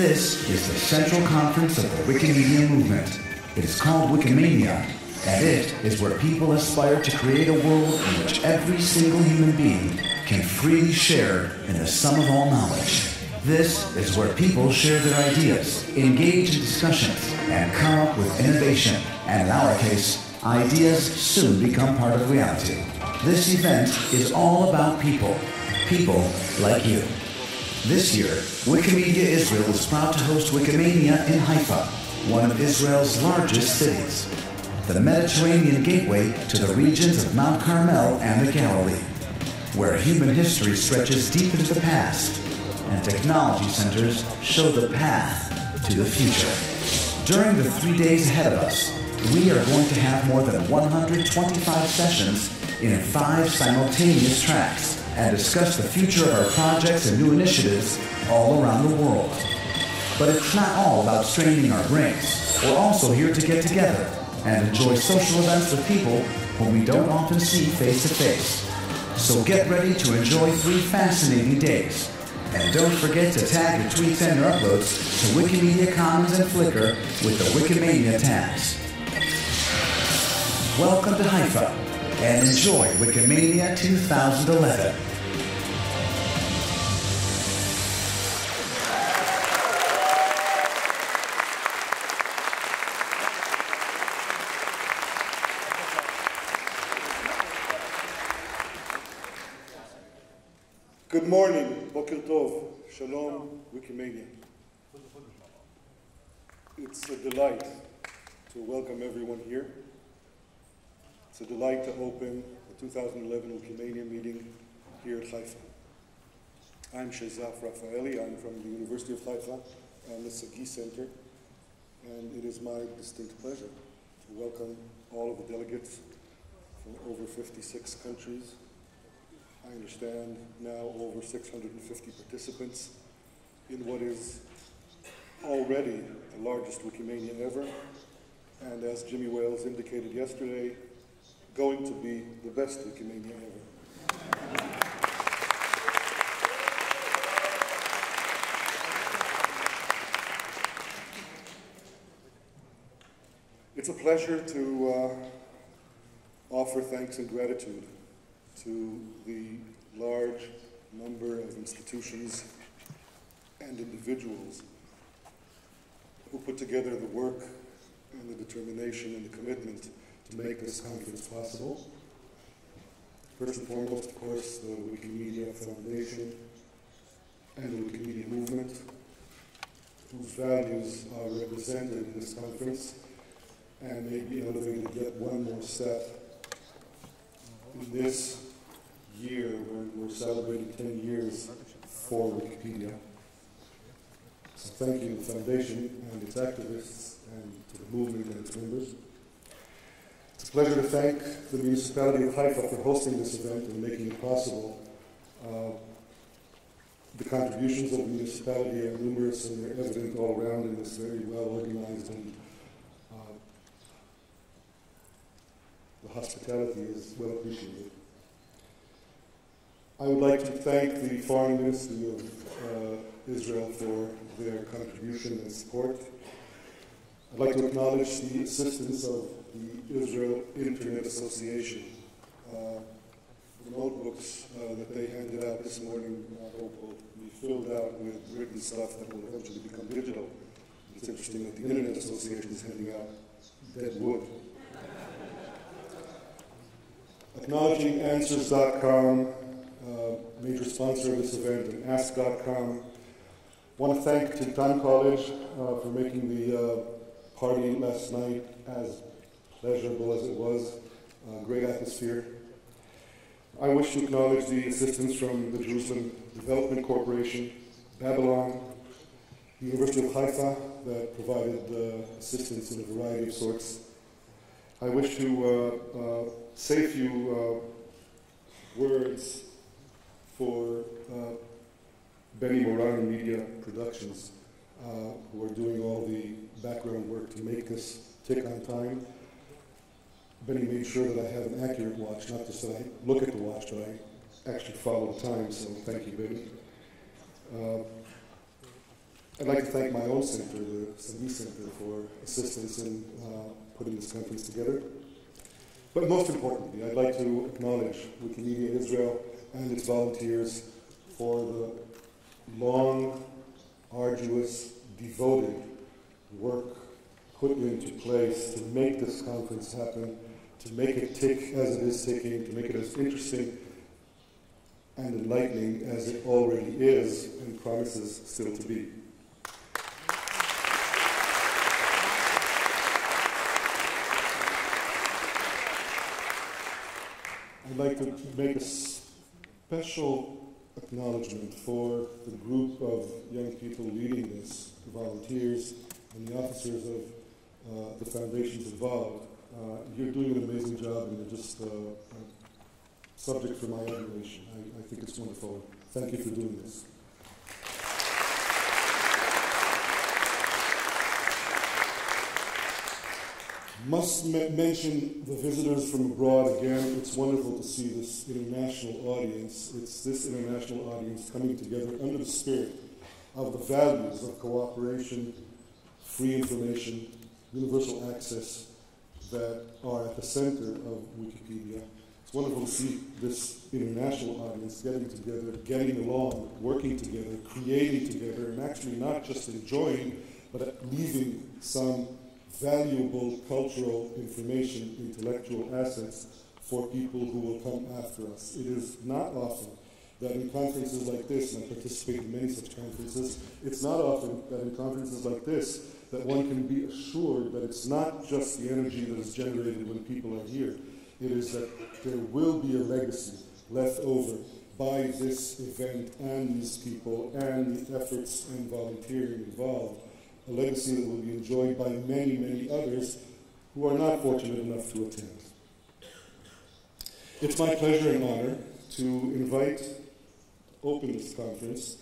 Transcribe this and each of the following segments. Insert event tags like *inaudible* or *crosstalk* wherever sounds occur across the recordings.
This is the central conference of the Wikimedia movement. It is called Wikimania, and it is where people aspire to create a world in which every single human being can freely share in the sum of all knowledge. This is where people share their ideas, engage in discussions, and come up with innovation. And in our case, ideas soon become part of reality. This event is all about people. People like you. This year, Wikimedia Israel is proud to host Wikimania in Haifa, one of Israel's largest cities. The Mediterranean gateway to the regions of Mount Carmel and the Galilee, where human history stretches deep into the past and technology centers show the path to the future. During the three days ahead of us, we are going to have more than 125 sessions in five simultaneous tracks and discuss the future of our projects and new initiatives all around the world. But it's not all about straining our brains. We're also here to get together and enjoy social events with people whom we don't often see face to face. So get ready to enjoy three fascinating days. And don't forget to tag your tweets and your uploads to Wikimedia Commons and Flickr with the Wikimania tags. Welcome to Haifa and enjoy Wikimania 2011. Boker Tov, Shalom, Wikimania. It's a delight to welcome everyone here. It's a delight to open the 2011 Wikimania meeting here at Haifa. I'm Sheizaf Rafaeli. I'm from the University of Haifa and the Sagi Center, and it is my distinct pleasure to welcome all of the delegates from over 56 countries I understand now over 650 participants in what is already the largest Wikimania ever, and as Jimmy Wales indicated yesterday, going to be the best Wikimania ever. It's a pleasure to uh, offer thanks and gratitude to the large number of institutions and individuals who put together the work and the determination and the commitment to make this conference possible. First and foremost, of course, the Wikimedia Foundation and the Wikimedia movement, whose values are represented in this conference and may be elevated yet one more step in this year when we're celebrating 10 years for Wikipedia. So thank you to the foundation and its activists and to the movement and its members. It's a pleasure to thank the municipality of Haifa for hosting this event and making it possible. Uh, the contributions of the municipality are numerous and they're evident all around in this very well organized and uh, the hospitality is well appreciated. I would like to thank the Foreign Ministry of uh, Israel for their contribution and support. I'd like to acknowledge the assistance of the Israel Internet Association. Uh, the notebooks uh, that they handed out this morning I hope will be filled out with written stuff that will eventually become digital. It's interesting that the Internet Association is handing out dead wood. Acknowledging Answers.com, uh, major sponsor of this event, and Ask.com. want to thank Tiltan College uh, for making the uh, party last night as pleasurable as it was, great atmosphere. I wish to acknowledge the assistance from the Jerusalem Development Corporation, Babylon, the University of Haifa that provided uh, assistance in a variety of sorts. I wish to uh, uh, say a few uh, words for uh, Benny Moran Media Productions, uh, who are doing all the background work to make this tick on time. Benny made sure that I have an accurate watch, not just that I look at the watch, but I actually follow the time, so thank you, Benny. Uh, I'd like to thank my own center, the Sagi Center, for assistance in uh, putting this conference together. But most importantly, I'd like to acknowledge Wikimedia Israel and its volunteers for the long, arduous, devoted work put into place to make this conference happen, to make it tick as it is ticking, to make it as interesting and enlightening as it already is and promises still to be. I'd like to make a special acknowledgement for the group of young people leading this, the volunteers and the officers of uh, the foundations involved. Uh, you're doing an amazing job and you're just uh, a subject for my admiration. I, I think it's wonderful. Thank you for doing this. Must mention the visitors from abroad again. It's wonderful to see this international audience. It's this international audience coming together under the spirit of the values of cooperation, free information, universal access that are at the center of Wikipedia. It's wonderful to see this international audience getting together, getting along, working together, creating together, and actually not just enjoying, but leaving some valuable cultural information, intellectual assets for people who will come after us. It is not often that in conferences like this, and I participate in many such conferences, it's not often that in conferences like this that one can be assured that it's not just the energy that is generated when people are here. It is that there will be a legacy left over by this event and these people and the efforts and volunteering involved a legacy that will be enjoyed by many, many others who are not fortunate enough to attend. It's my pleasure and honor to invite, open this conference,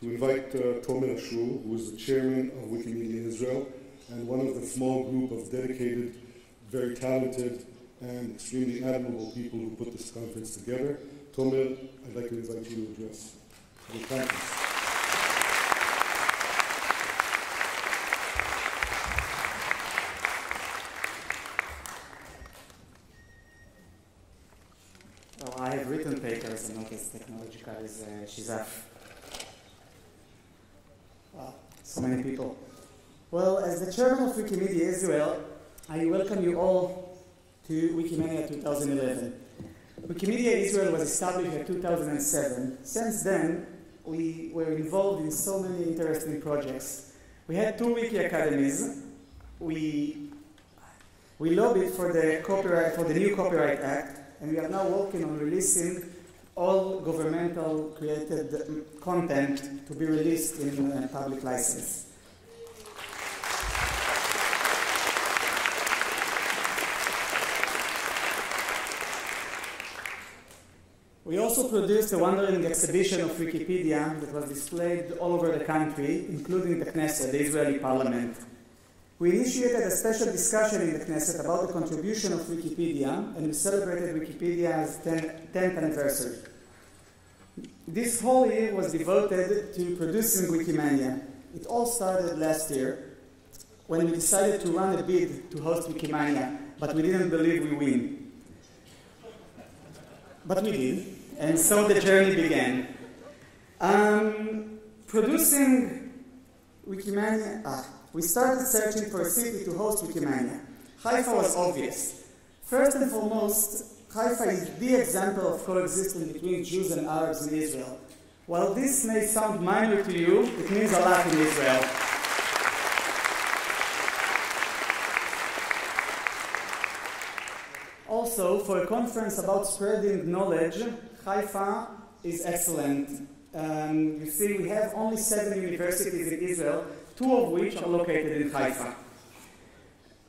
to invite uh, Tomer Ashur, who is the chairman of Wikimedia Israel and one of the small group of dedicated, very talented, and extremely admirable people who put this conference together. Tomer, I'd like to invite you to address the conference. Is uh, Sheizaf. Wow, so many people. Well, as the chairman of Wikimedia Israel, I welcome you all to Wikimania 2011. Wikimedia Israel was established in 2007. Since then, we were involved in so many interesting projects. We had two wiki academies. We, we lobbied for the, copyright, for the new Copyright Act, and we are now working on releasing all governmental created mm, content to be released in a public license. We also produced a wandering exhibition of Wikipedia that was displayed all over the country, including the Knesset, the Israeli parliament. We initiated a special discussion in the Knesset about the contribution of Wikipedia, and we celebrated Wikipedia's 10th anniversary. This whole year was devoted to producing Wikimania. It all started last year when we decided to run a bid to host Wikimania, but we didn't believe we win. But we did, and so the journey began. Um, producing Wikimania, ah, we started searching for a city to host Wikimania. Haifa was obvious. First and foremost, Haifa is the example of coexistence between Jews and Arabs in Israel. While this may sound minor to you, it means a lot in Israel. Also, for a conference about spreading knowledge, Haifa is excellent. Um, you see, we have only seven universities in Israel, two of which are located in Haifa.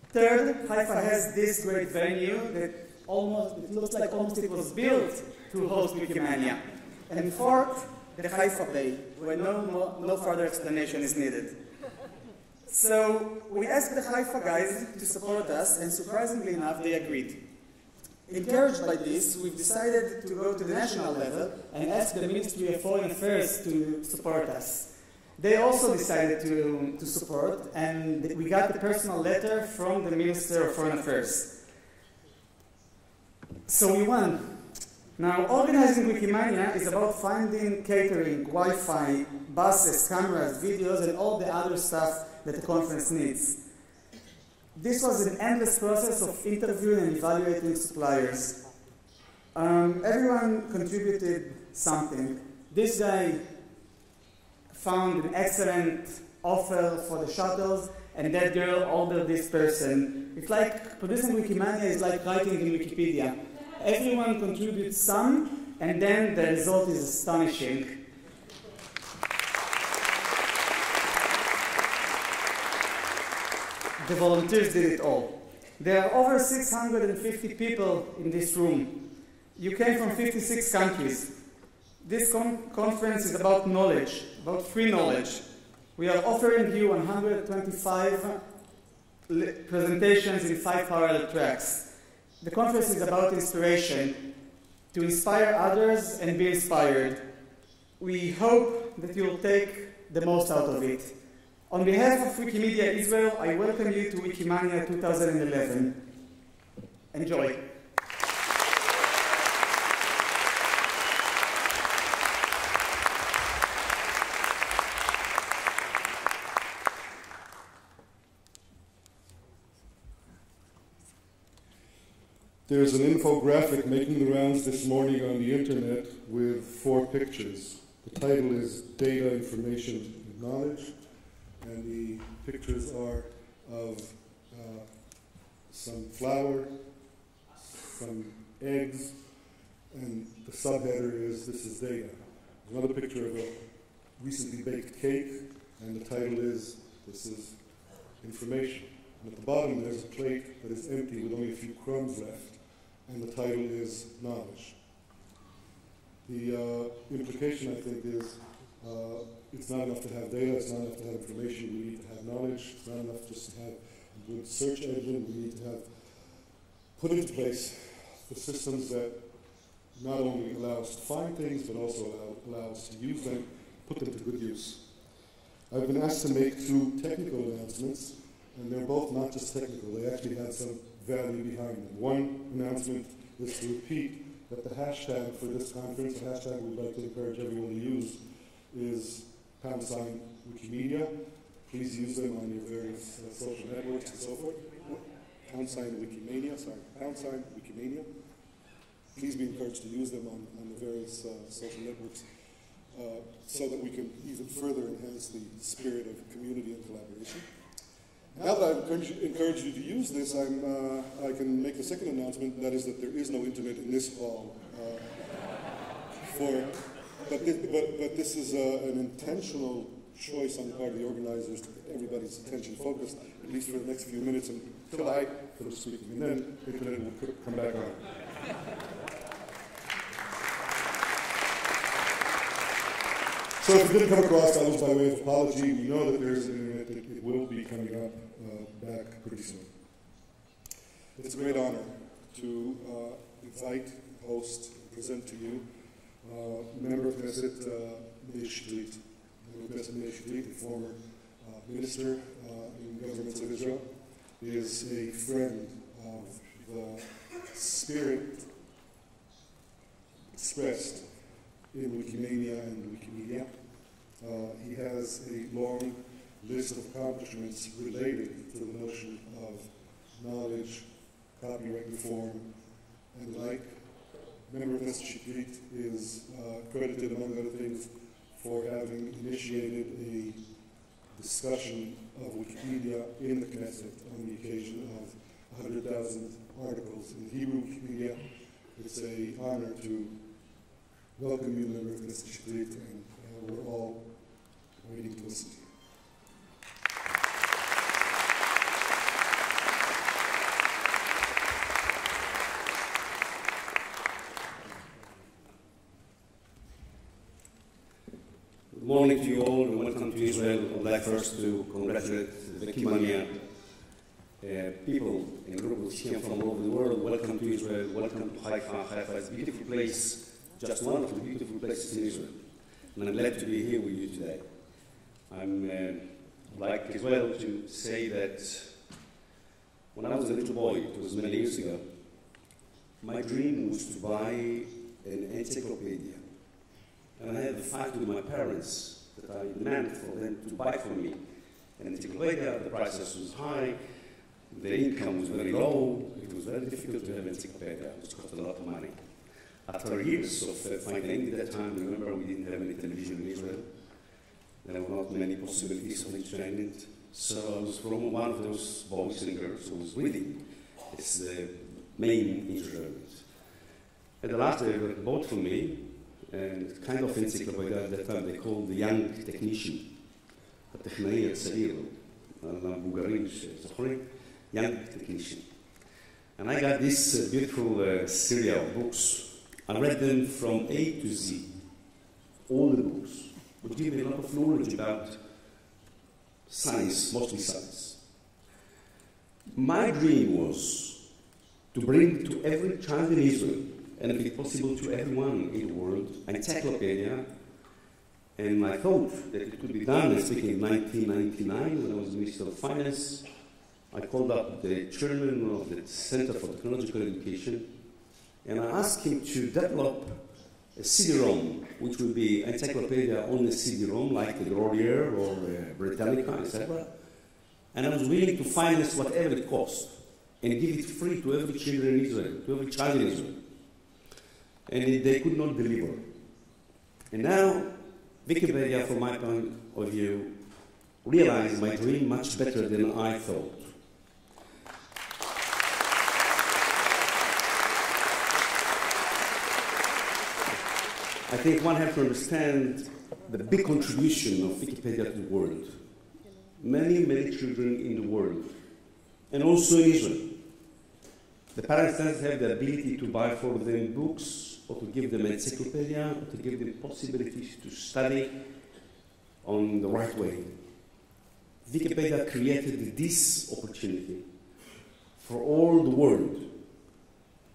Third, Haifa has this great venue that almost, it looks like almost it was built to host Wikimania. And fourth, the Haifa Bay, where no, no further explanation is needed. So we asked the Haifa guys to support us, and surprisingly enough, they agreed. Encouraged by this, we've decided to go to the national level and ask the Ministry of Foreign Affairs to support us. They also decided to, to support, and we got the personal letter from the Minister of Foreign Affairs. So we won. Now, organizing Wikimania is about finding catering, Wi Fi, buses, cameras, videos, and all the other stuff that the conference needs. This was an endless process of interviewing and evaluating suppliers. Um, everyone contributed something. This guy found an excellent offer for the shuttles, and that girl ordered this person. It's like producing Wikimania is like writing in Wikipedia. Everyone contributes some, and then the result is astonishing. The volunteers did it all. There are over 650 people in this room. You came from 56 countries. This con conference is about knowledge, about free knowledge. We are offering you 125 presentations in five parallel tracks. The conference is about inspiration, to inspire others and be inspired. We hope that you will take the most out of it. On behalf of Wikimedia Israel, I welcome you to Wikimania 2011. Enjoy. There's an infographic making the rounds this morning on the internet with four pictures. The title is Data, Information, and Knowledge, and the pictures are of uh, some flour, some eggs, and the subheader is This is Data. Another picture of a recently baked cake, and the title is This is Information. And at the bottom, there's a plate that is empty with only a few crumbs left and the title is Knowledge. The uh, implication, I think, is uh, it's not enough to have data, it's not enough to have information, we need to have knowledge, it's not enough just to have a good search engine, we need to have put into place the systems that not only allow us to find things, but also allow, allow us to use them, put them to good use. I've been asked to make two technical announcements, and they're both not just technical, they actually have some value behind them. One announcement is to repeat that the hashtag for this conference, the hashtag we'd like to encourage everyone to use, is pound sign Wikimedia. Please use them on your various uh, social networks and so forth. Pound sign Wikimania, sorry, pound sign Wikimania. Please be encouraged to use them on, on the various uh, social networks uh, so that we can even further enhance the spirit of community and collaboration. Now that I've encouraged, you to use this, uh, I can make the second announcement, that is that there is no internet in this hall. Uh, for, but, this, but, but this is uh, an intentional choice on the part of the organizers to get everybody's attention focused, at least for the next few minutes, until I finish speaking, and then the internet will come back on. So if it didn't come across, that was by way of apology. We know that there's an internet that it will be coming up back pretty soon. It's a great honor to uh, invite, host, and present to you uh, member of Knesset uh, Meir Sheetrit, member former uh, minister uh, in governments of Israel, He is a friend of the spirit expressed in Wikimania and Wikimedia. He has a long list of accomplishments related to the notion of knowledge, copyright reform, and the like. Member of Knesset is uh, credited, among other things, for having initiated a discussion of Wikipedia in the Knesset on the occasion of 100,000 articles in Hebrew Wikipedia. It's an honor to welcome you, member of Knesset and uh, we're all waiting to listen to you. Good morning to you all and welcome to Israel. I would like first to congratulate the Wikimania uh, people and groups came from all over the world. Welcome to Israel. Welcome to Haifa. Haifa is a beautiful place, just one of the beautiful places in Israel. And I'm glad to be here with you today. I'm uh, like as well to say that when I was a little boy, it was many years ago, my dream was to buy an encyclopedia. And I had a fight with my parents that I demanded for them to buy for me And an encyclopedia. The prices was high, the income was very low, it was very difficult to have an encyclopedia, which cost a lot of money. After years of uh, fighting, at that time, remember we didn't have any television in Israel. There were not many possibilities of entertainment. So I was from one of those boys and girls who was reading. It's the main entertainment. And the last they bought for me, and kind of encyclopedia at that time they called the young technician. הטכנאי הצעיר, המבוגרים שזוכרים, young technician. And I got this uh, beautiful uh, series of books. I read them from A to Z, all the books, which give me a lot of knowledge about science, mostly science. My dream was to bring to every child in Israel, and if possible to everyone in the world, encyclopedia. And I thought that it could be done, I speaking in 1999 when I was Minister of Finance. I called up the chairman of the Center for Technological Education, and I asked him to develop a CD-ROM, which would be encyclopedia on a CD-ROM, like the Grolier or uh, Britannica, etc. And I was willing to finance whatever it cost and give it free to every child in Israel, to every child in Israel. And they could not deliver. And now, Wikipedia, from my point of view, realized my dream much better than I thought. I think one has to understand the big contribution of Wikipedia to the world. Many, many children in the world, and also in Israel. The parents have the ability to buy for them books, or to give them encyclopedia, or to give them possibilities to study on the right way. Wikipedia created this opportunity for all the world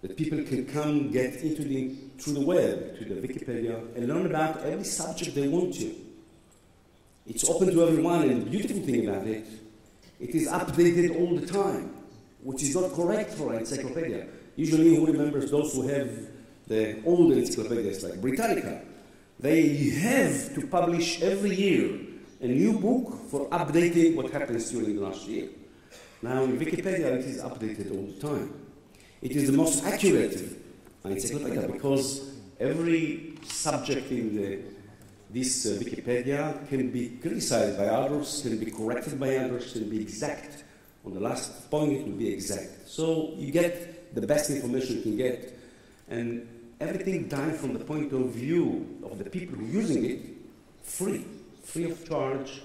that people can come get into the through the web to the Wikipedia and learn about every subject they want to. It's open to everyone, and the beautiful thing about it, it is updated all the time, which is not correct for an encyclopedia. Usually, who remembers those who have the old encyclopedias like Britannica? They have to publish every year a new book for updating what happens during the last year. Now, in Wikipedia, it is updated all the time. It is the most accurate encyclopedia because every subject in the, this uh, Wikipedia can be criticized by others, can be corrected by others, can be exact. On the last point, it will be exact. So you get the best information you can get, and everything done from the point of view of the people using it, free, free of charge,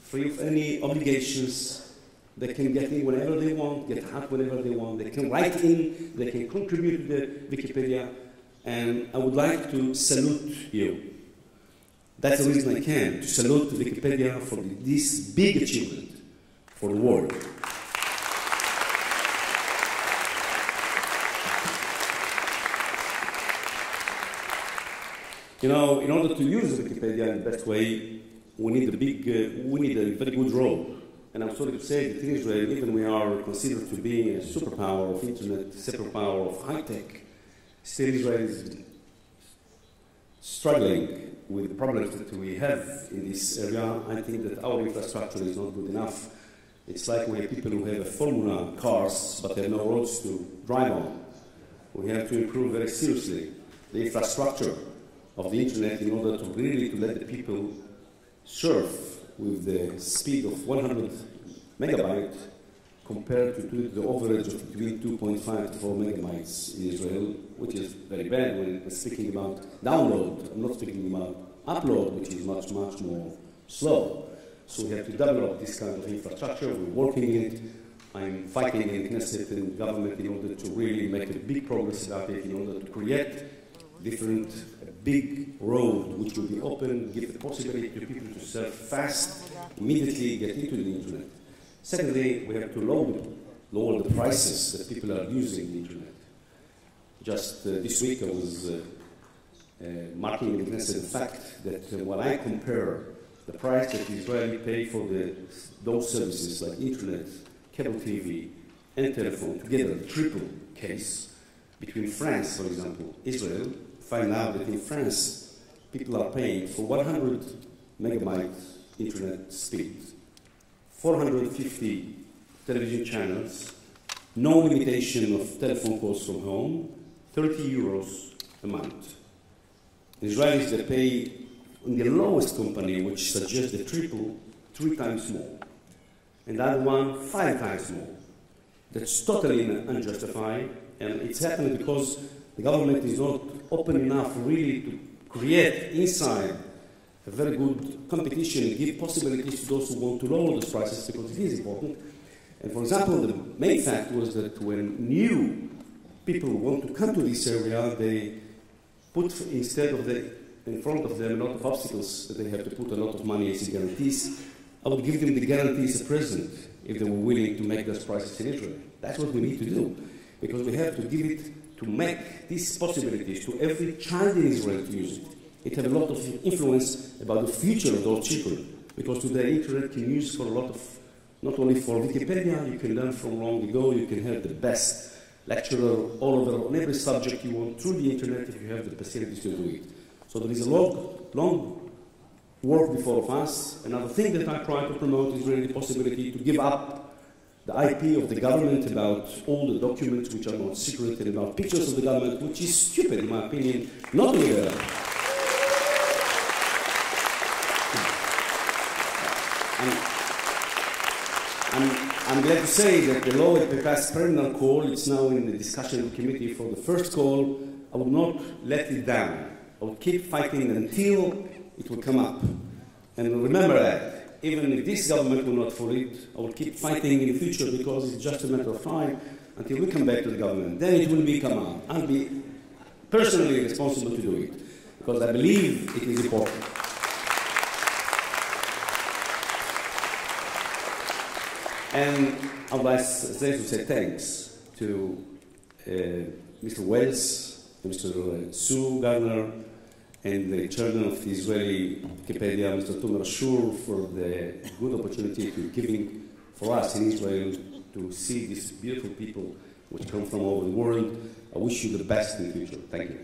free of any obligations, they can get in whenever they want, get out whenever they want. They can write in, they can contribute to the Wikipedia. And I would like to salute you. That's the reason I can, to salute Wikipedia for this big achievement for the world. You know, in order to use Wikipedia in the best way, we need a big, uh, we need a very good role and I'm sorry to say that in Israel, even we are considered to be a superpower of internet, superpower of high tech, still Israel is struggling with the problems that we have in this area. I think that our infrastructure is not good enough. It's like we have people who have a Formula cars, but they have no roads to drive on. We have to improve very seriously the infrastructure of the internet in order to really to let the people surf with the speed of 100 megabyte compared to the average of between 2.5 to 4 megabytes in Israel, which is very bad when we're speaking about download. I'm not speaking about upload, which is much, much more slow. So we have to develop this kind of infrastructure. We're working in it. I'm fighting in Knesset and government in order to really make a big progress about it, in order to create different big road which will be open, give the possibility to people to surf fast, immediately get into the internet. Secondly, we have to lower, lower the prices that people are using the internet. Just uh, this week I was uh, uh, marking in Knesset the fact that uh, when I compare the price that Israeli pay for the, those services like internet, cable TV, and telephone together, triple case, between France, for example, Israel, find out that in France, people are paying for 100 megabyte internet speed, 450 television channels, no limitation of telephone calls from home, 30 euros a month. Israelis, they pay in the lowest company, which suggests the triple, three times more. And that one, five times more. That's totally unjustified, and it's happening because the government is not open enough really to create inside a very good competition give possibilities to those who want to lower those prices because it is important. And for example, the main fact was that when new people want to come to this area, they put instead of the in front of them a lot of obstacles that they have to put a lot of money as guarantees. I would give them the guarantees a present if they were willing to make those prices in Israel. That's what we need to do, because we have to give it to make these possibilities to every child in Israel to use it. It has a lot of influence about the future of those children, because today internet can use for a lot of, not only for Wikipedia, you can learn from long ago, you can have the best lecturer all over on every subject you want through the internet if you have the facilities to do it. So there is a long, long work before of us. Another thing that I try to promote is really the possibility to give up the IP of the government about all the documents which are not secret and about pictures of the government, which is stupid in my opinion, not legal. I'm, glad to say that the law had passed preliminary call. It's now in the discussion committee for the first call. I will not let it down. I will keep fighting until it will come up. And remember that, even if this government will not for it, I will keep fighting in the future because it's just a matter of time until we come back to the government. Then it will be come out. I'll be personally responsible to do it because I believe it is important. And I would like to say thanks to uh, Mr. Wales, Mr. Sue Gardner, and the chairman of the Israeli Wikipedia, Mr. Tomer Ashur, for the good opportunity to giving for us in Israel to see these beautiful people which come from all over the world. I wish you the best in the future. Thank you.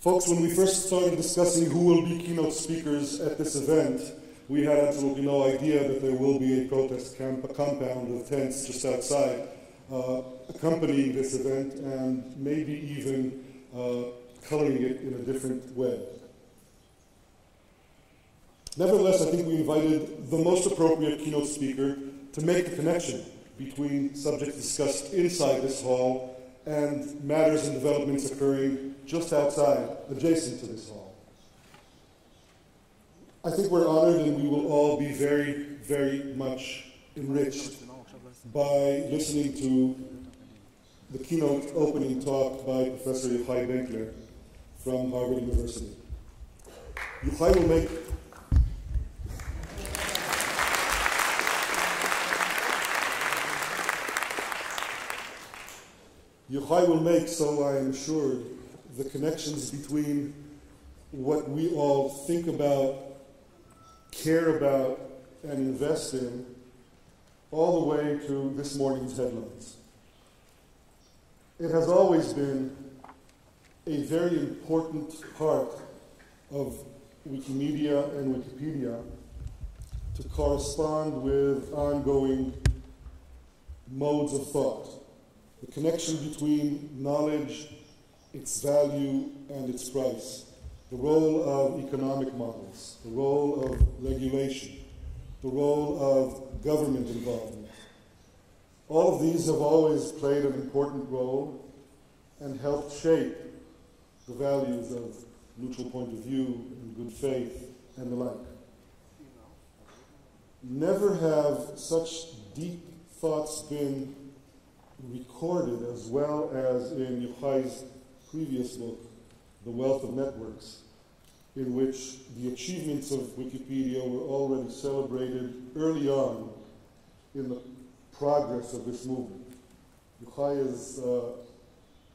Folks, when we first started discussing who will be keynote speakers at this event, we had absolutely no idea that there will be a protest camp, a compound of tents just outside uh, accompanying this event and maybe even uh, coloring it in a different way. Nevertheless, I think we invited the most appropriate keynote speaker to make the connection between subjects discussed inside this hall and matters and developments occurring just outside, adjacent to this hall. I think we're honored and we will all be very, very much enriched by listening to the keynote opening talk by Professor Yochai Benkler from Harvard University. Yochai will make Yochai will make, so I am assured, the connections between what we all think about, care about, and invest in, all the way to this morning's headlines. It has always been a very important part of Wikimedia and Wikipedia to correspond with ongoing modes of thought the connection between knowledge, its value, and its price, the role of economic models, the role of regulation, the role of government involvement. All of these have always played an important role and helped shape the values of neutral point of view and good faith and the like. Never have such deep thoughts been recorded as well as in Yochai's previous book, The Wealth of Networks, in which the achievements of Wikipedia were already celebrated early on in the progress of this movement. Yochai is uh,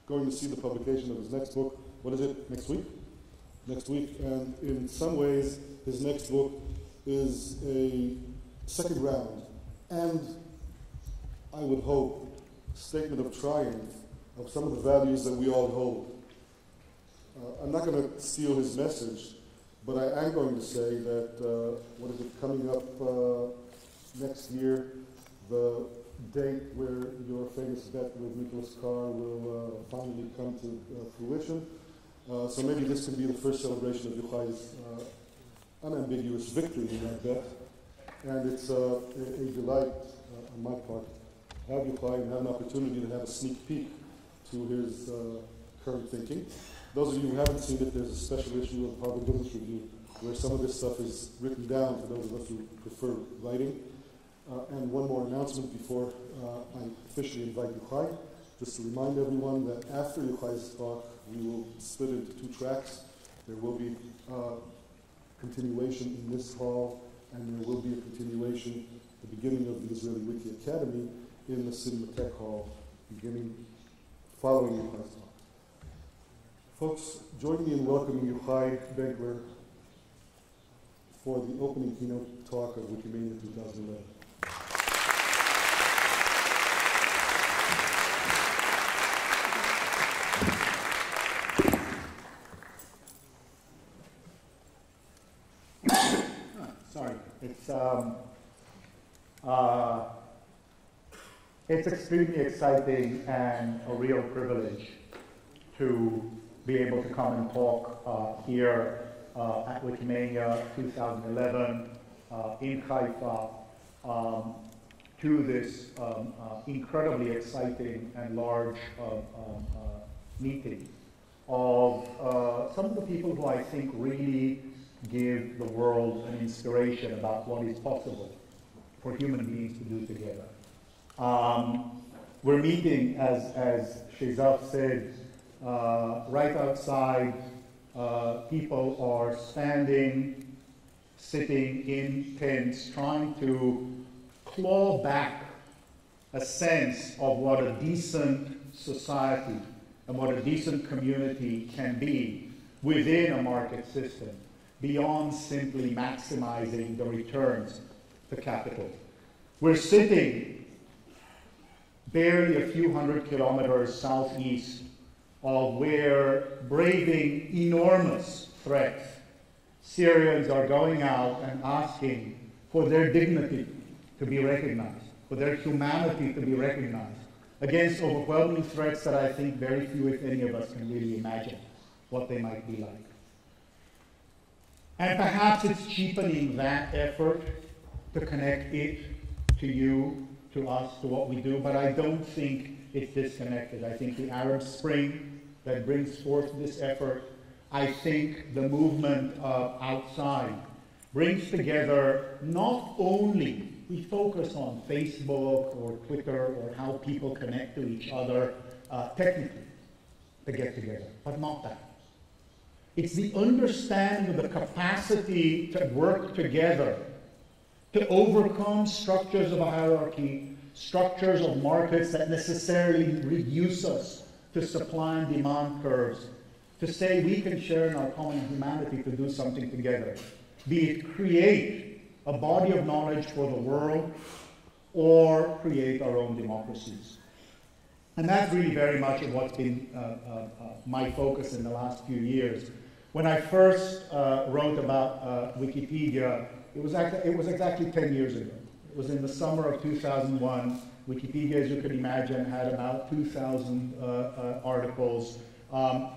going to see the publication of his next book. What is it? Next week? Next week. And in some ways, his next book is a second round and I would hope statement of triumph of some of the values that we all hold. Uh, I'm not going to steal his message, but I am going to say that uh, what is it coming up uh, next year, the date where your famous bet with Nicholas Carr will uh, finally come to uh, fruition. Uh, so maybe this can be the first celebration of Yochai's unambiguous victory in that bet. And it's a, a delight on my part to have Yochai and have an opportunity to have a sneak peek to his current thinking. Those of you who haven't seen it, there's a special issue of Harvard Business Review where some of this stuff is written down for those of us who prefer writing. Uh, and one more announcement before uh, I officially invite Yochai, just to remind everyone that after Yochai's talk, we will split into two tracks. There will be uh, continuation in this hall, and there will be a continuation at the beginning of the Israeli Wiki Academy in the Cinematheque Hall, beginning following Yochai's talk. Folks, join me in welcoming Yochai Benkler for the opening keynote talk of Wikimania 2011. *coughs* Sorry, it's um, uh, it's extremely exciting and a real privilege to be able to come and talk uh, here uh, at Wikimania 2011 uh, in Haifa um, to this um, incredibly exciting and large um, meeting of uh, some of the people who I think really give the world an inspiration about what is possible for human beings to do together. Um, we're meeting, as, as Sheizaf said, uh, right outside, uh, people are standing, sitting in tents, trying to claw back a sense of what a decent society and what a decent community can be within a market system, beyond simply maximizing the returns to capital. We're sitting barely a few hundred kilometers southeast of where braving enormous threats, Syrians are going out and asking for their dignity to be recognized, for their humanity to be recognized, against overwhelming threats that I think very few, if any of us, can really imagine what they might be like. And perhaps it's cheapening that effort to connect it to you, to us, to what we do, but I don't think it's disconnected. I think the Arab Spring that brings forth this effort. I think the movement uh, outside brings together not only we focus on Facebook or Twitter or how people connect to each other uh, technically to get together, but not that. It's the understanding of the capacity to work together to overcome structures of a hierarchy, structures of markets that necessarily reduce us to supply and demand curves, to say we can share in our common humanity to do something together, be it create a body of knowledge for the world or create our own democracies. And that's really very much of what's been uh, uh, uh, my focus in the last few years. When I first uh, wrote about uh, Wikipedia, it was, it was exactly 10 years ago. It was in the summer of 2001 Wikipedia, as you can imagine, had about 2,000 uh, uh, articles. Um,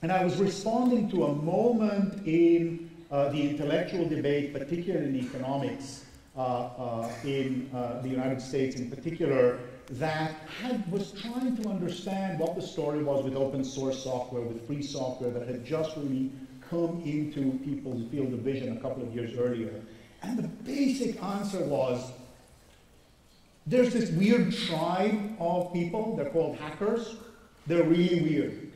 and I was responding to a moment in uh, the intellectual debate, particularly in economics, uh, uh, in uh, the United States in particular, that had, was trying to understand what the story was with open source software, with free software that had just really come into people's field of vision a couple of years earlier. And the basic answer was there's this weird tribe of people, they're called hackers. They're really weird.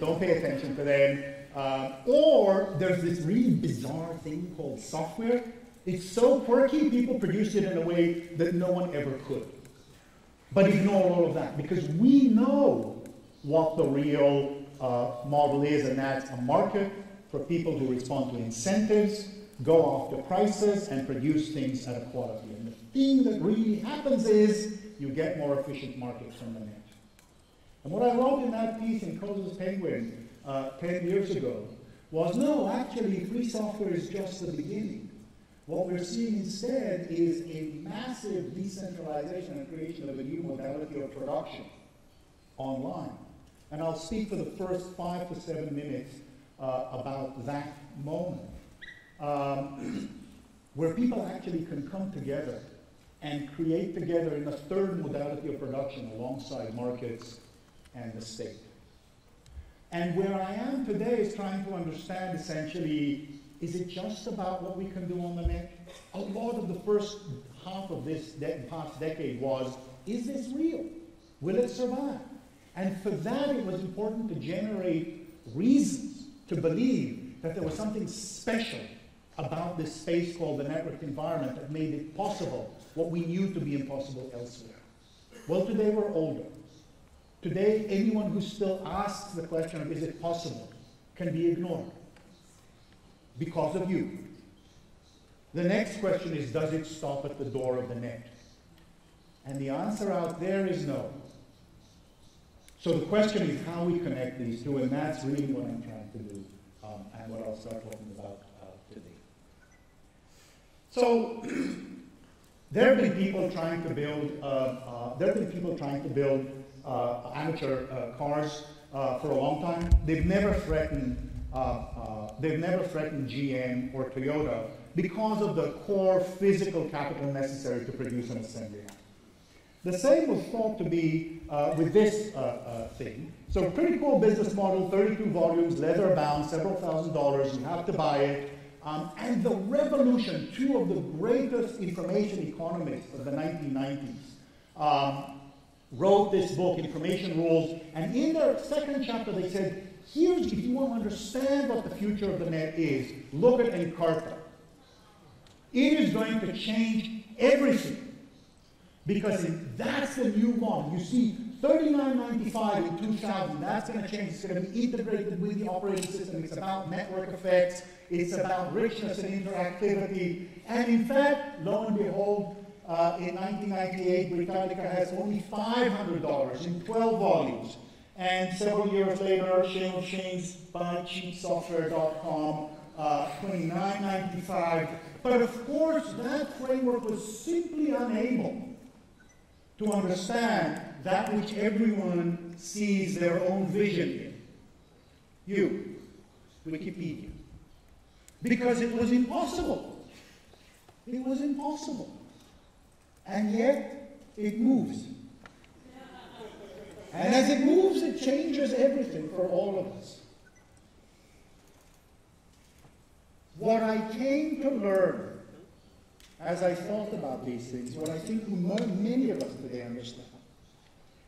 Don't pay attention to them. Uh, or there's this really bizarre thing called software. It's so quirky, people produce it in a way that no one ever could. but ignore all of that because we know what the real uh, model is, and that's a market for people who respond to incentives, go after prices, and produce things at a quality. Thing that really happens is you get more efficient markets from the net. And what I wrote in that piece in Coase's Penguin uh, 10 years ago was no, actually, free software is just the beginning. What we're seeing instead is a massive decentralization and creation of a new modality of production online. And I'll speak for the first five to seven minutes uh, about that moment, um, *clears throat* where people actually can come together and create together in a third modality of production alongside markets and the state. And where I am today is trying to understand essentially is it just about what we can do on the net? A lot of the first half of this de- past decade was is this real? Will it survive? And for that, it was important to generate reasons to believe that there was something special about this space called the networked environment that made it possible what we knew to be impossible elsewhere. Well, today we're older. Today, anyone who still asks the question of is it possible can be ignored because of you. The next question is does it stop at the door of the net? And the answer out there is no. So the question is how we connect these two, and that's really what I'm trying to do, um, and what I'll start talking about uh, today. So *clears throat* there have been people trying to build. Uh, uh, there have been people trying to build uh, amateur uh, cars uh, for a long time. They've never threatened. they've never threatened GM or Toyota because of the core physical capital necessary to produce an assembly. The same was thought to be uh, with this uh, uh, thing. So pretty cool business model, 32 volumes, leather bound, several thousand dollars, you have to buy it. Um, and the revolution, two of the greatest information economists of the 1990s, um, wrote this book, Information Rules, and in their second chapter they said, here's, if you want to understand what the future of the net is, look at Encarta. It is going to change everything. Because that's the new model. You see, 3995 in 2000, that's going to change. It's going to be integrated with the operating system. It's about network effects. It's about richness and interactivity. And in fact, lo and behold, uh, in 1998, Britannica has only $500 in 12 volumes. And several years later, Shane Shane's by cheapsoftware.com, uh, $29.95. But of course, that framework was simply unable to understand that which everyone sees their own vision in. You, Wikipedia. Because it was impossible. It was impossible. And yet, it moves. And as it moves, it changes everything for all of us. What I came to learn as I thought about these things, what I think many of us today understand.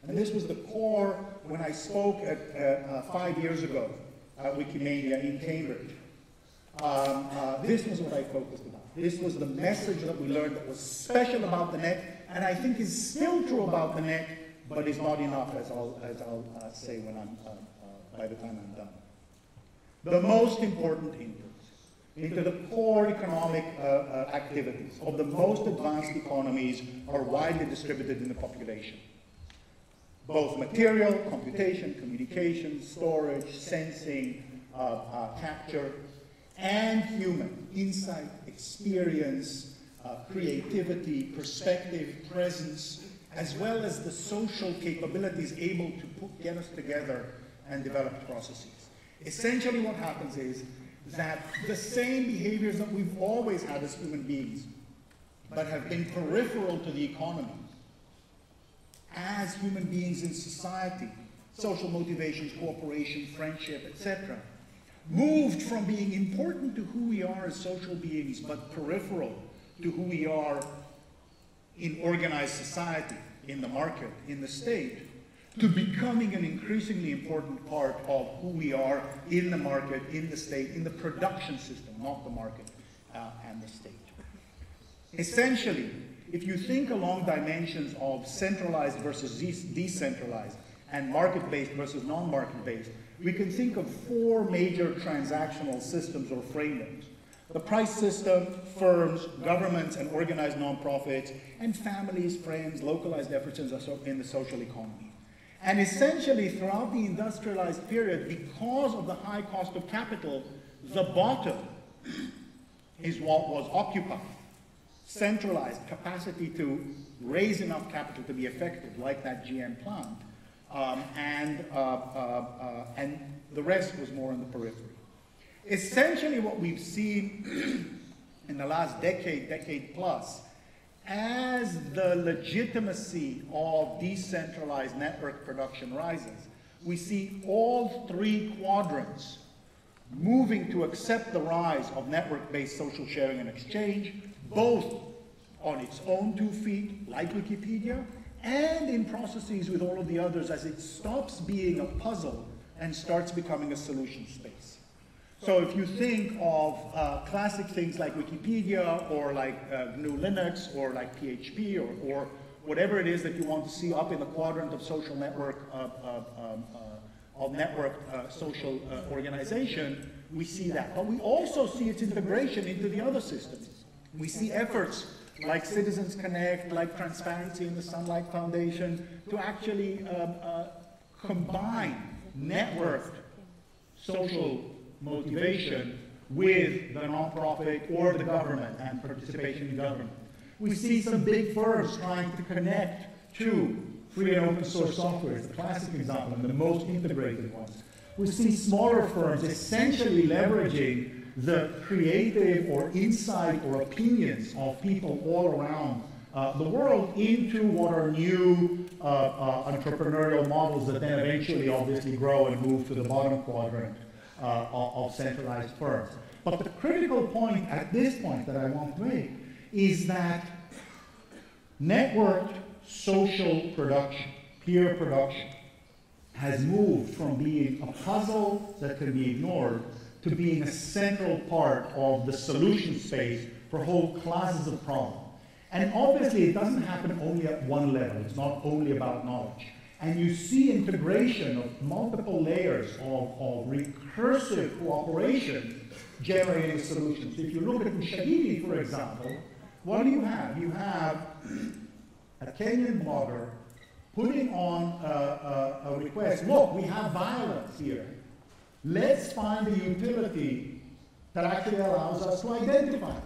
And this was the core when I spoke at, uh, five years ago at Wikimania in Cambridge. Um, uh, this was what I focused on. This was the message that we learned that was special about the net, and I think is still true about the net, but is not enough, as I'll, as I'll uh, say when I'm, uh, uh, by the time I'm done. The most important input into the core economic uh, uh, activities of the most advanced economies are widely distributed in the population. Both material, computation, communication, storage, sensing, uh, uh capture, and human insight, experience, uh, creativity, perspective, presence, as well as the social capabilities able to put, get us together and develop processes. Essentially what happens is that the same behaviors that we've always had as human beings, but have been peripheral to the economy, as human beings in society, social motivations, cooperation, friendship, etc., moved from being important to who we are as social beings, but peripheral to who we are in organized society, in the market, in the state, to becoming an increasingly important part of who we are in the market, in the state, in the production system, not the market uh, and the state. Essentially, if you think along dimensions of centralized versus decentralized and market-based versus non-market-based, we can think of four major transactional systems or frameworks. The price system, firms, governments, and organized nonprofits, and families, friends, localized efforts in the social economy. And essentially, throughout the industrialized period, because of the high cost of capital, the bottom is what was occupied. Centralized capacity to raise enough capital to be effective, like that GM plant, um, and, uh, uh, uh, and the rest was more on the periphery. Essentially, what we've seen *clears throat* in the last decade, decade plus, as the legitimacy of decentralized network production rises, we see all three quadrants moving to accept the rise of network-based social sharing and exchange, both on its own two feet, like Wikipedia, and in processes with all of the others as it stops being a puzzle and starts becoming a solution space. So if you think of uh, classic things like Wikipedia or like uh, GNU Linux or like PHP or, or, whatever it is that you want to see up in the quadrant of social network uh, uh um, uh, of network social organization, we see that. But we also see its integration into the other systems. We see efforts like Citizens Connect, like Transparency in the Sunlight Foundation, to actually um, combine networked social motivation with the nonprofit or the government and participation in government. We see some big firms trying to connect to free and open source software, the classic example and the most integrated ones. We see smaller firms essentially leveraging the creative or insight or opinions of people all around uh, the world into what are new uh, uh, entrepreneurial models that then eventually obviously grow and move to the bottom quadrant uh, of centralized firms. But the critical point at this point that I want to make is that networked social production, peer production, has moved from being a puzzle that can be ignored to being a central part of the solution space for whole classes of problems. And obviously, it doesn't happen only at one level. It's not only about knowledge. And you see integration of multiple layers of, of recursive cooperation generating solutions. If you look at Ushahidi, for example, what do you have? You have *clears throat* a Kenyan blogger putting on a, a, a request, look, we have violence here. Let's find a utility that actually allows us to identify.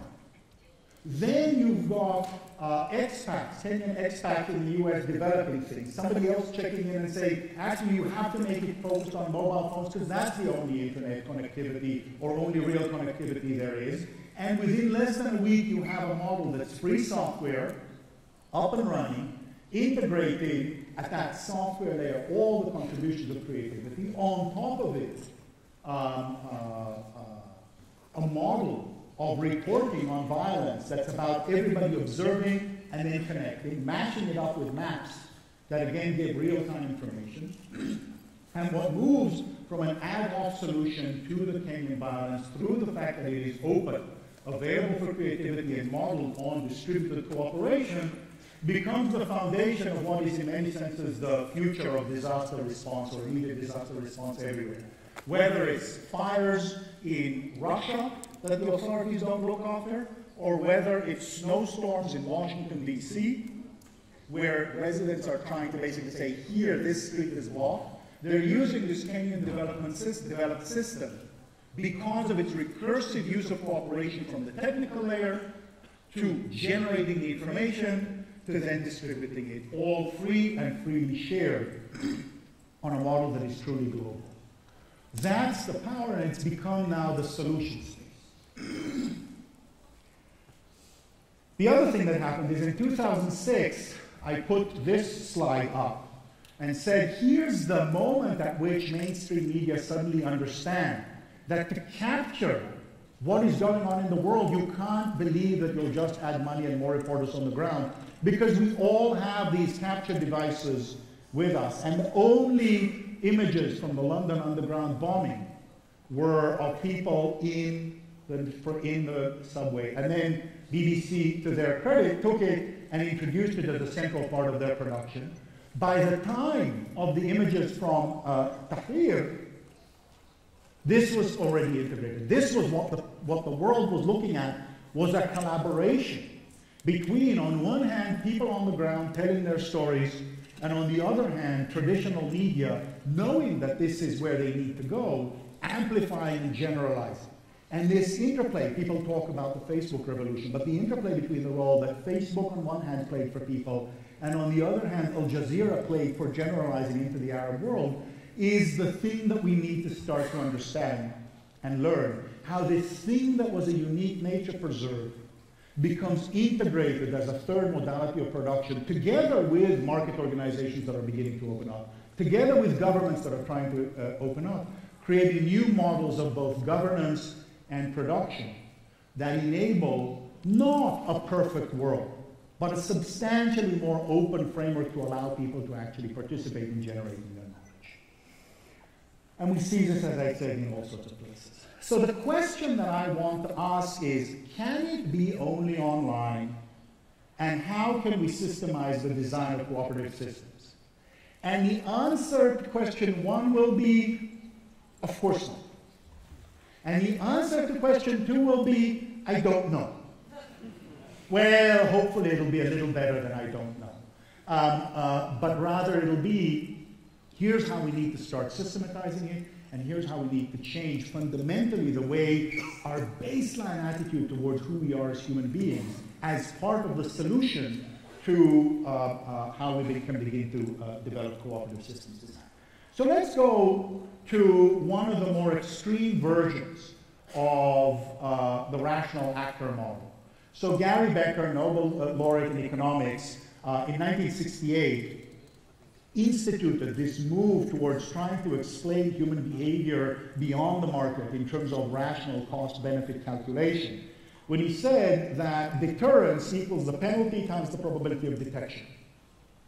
Then you've got uh, expats, Kenyan expats in the US developing things. Somebody else checking in and saying, actually, you have to make it focused on mobile phones because that's the only internet connectivity or only real connectivity there is. And within less than a week, you have a model that's free software, up and running, integrating at that software layer all the contributions of creativity. On top of it, um, uh, uh, a model of reporting on violence that's about everybody observing and then connecting, matching it up with maps that again give real-time information. *clears throat* and what moves from an ad hoc solution to the Kenyan violence through the fact that it is open, available for creativity and modeled on distributed cooperation becomes the foundation of what is in many senses the future of disaster response or immediate disaster response everywhere. Whether it's fires in Russia that the authorities don't look after, or whether it's snowstorms in Washington, D.C., where residents are trying to basically say, here, this street is blocked. They're using this Kenyan development system, developed system because of its recursive use of cooperation from the technical layer to generating the information to then distributing it, all free and freely shared on a model that is truly global. That's the power, and it's become now the solution space. The other thing that happened is in 2006, I put this slide up and said, here's the moment at which mainstream media suddenly understand that to capture what is going on in the world, you can't believe that you'll just add money and more reporters on the ground because we all have these capture devices with us. And the only images from the London Underground bombing were of people in the, in the subway. And then BBC, to their credit, took it and introduced it as a central part of their production. By the time of the images from uh, Tahrir, this was already integrated. This was what the, what the world was looking at was a collaboration between, on one hand, people on the ground telling their stories, and on the other hand, traditional media knowing that this is where they need to go, amplifying and generalizing. And this interplay, people talk about the Facebook revolution, but the interplay between the role that Facebook on one hand played for people, and on the other hand, Al Jazeera played for generalizing into the Arab world, is the thing that we need to start to understand and learn. How this thing that was a unique nature preserve becomes integrated as a third modality of production together with market organizations that are beginning to open up, together with governments that are trying to uh, open up, creating new models of both governance and production that enable not a perfect world, but a substantially more open framework to allow people to actually participate in generating their knowledge. And we see this, as I said, in all sorts of places. So the question that I want to ask is, can it be only online? And how can we systemize the design of cooperative systems? And the answer to question one will be, of course not. And the answer to question two will be, I don't know. Well, hopefully it'll be a little better than I don't know. Um, uh, but rather it'll be, here's how we need to start systematizing it, and here's how we need to change fundamentally the way our baseline attitude towards who we are as human beings as part of the solution to uh, uh, how we can begin to uh, develop cooperative systems design. So let's go to one of the more extreme versions of uh, the rational actor model. So Gary Becker, Nobel uh, laureate in economics, uh, in 1968 instituted this move towards trying to explain human behavior beyond the market in terms of rational cost benefit calculation when he said that deterrence equals the penalty times the probability of detection.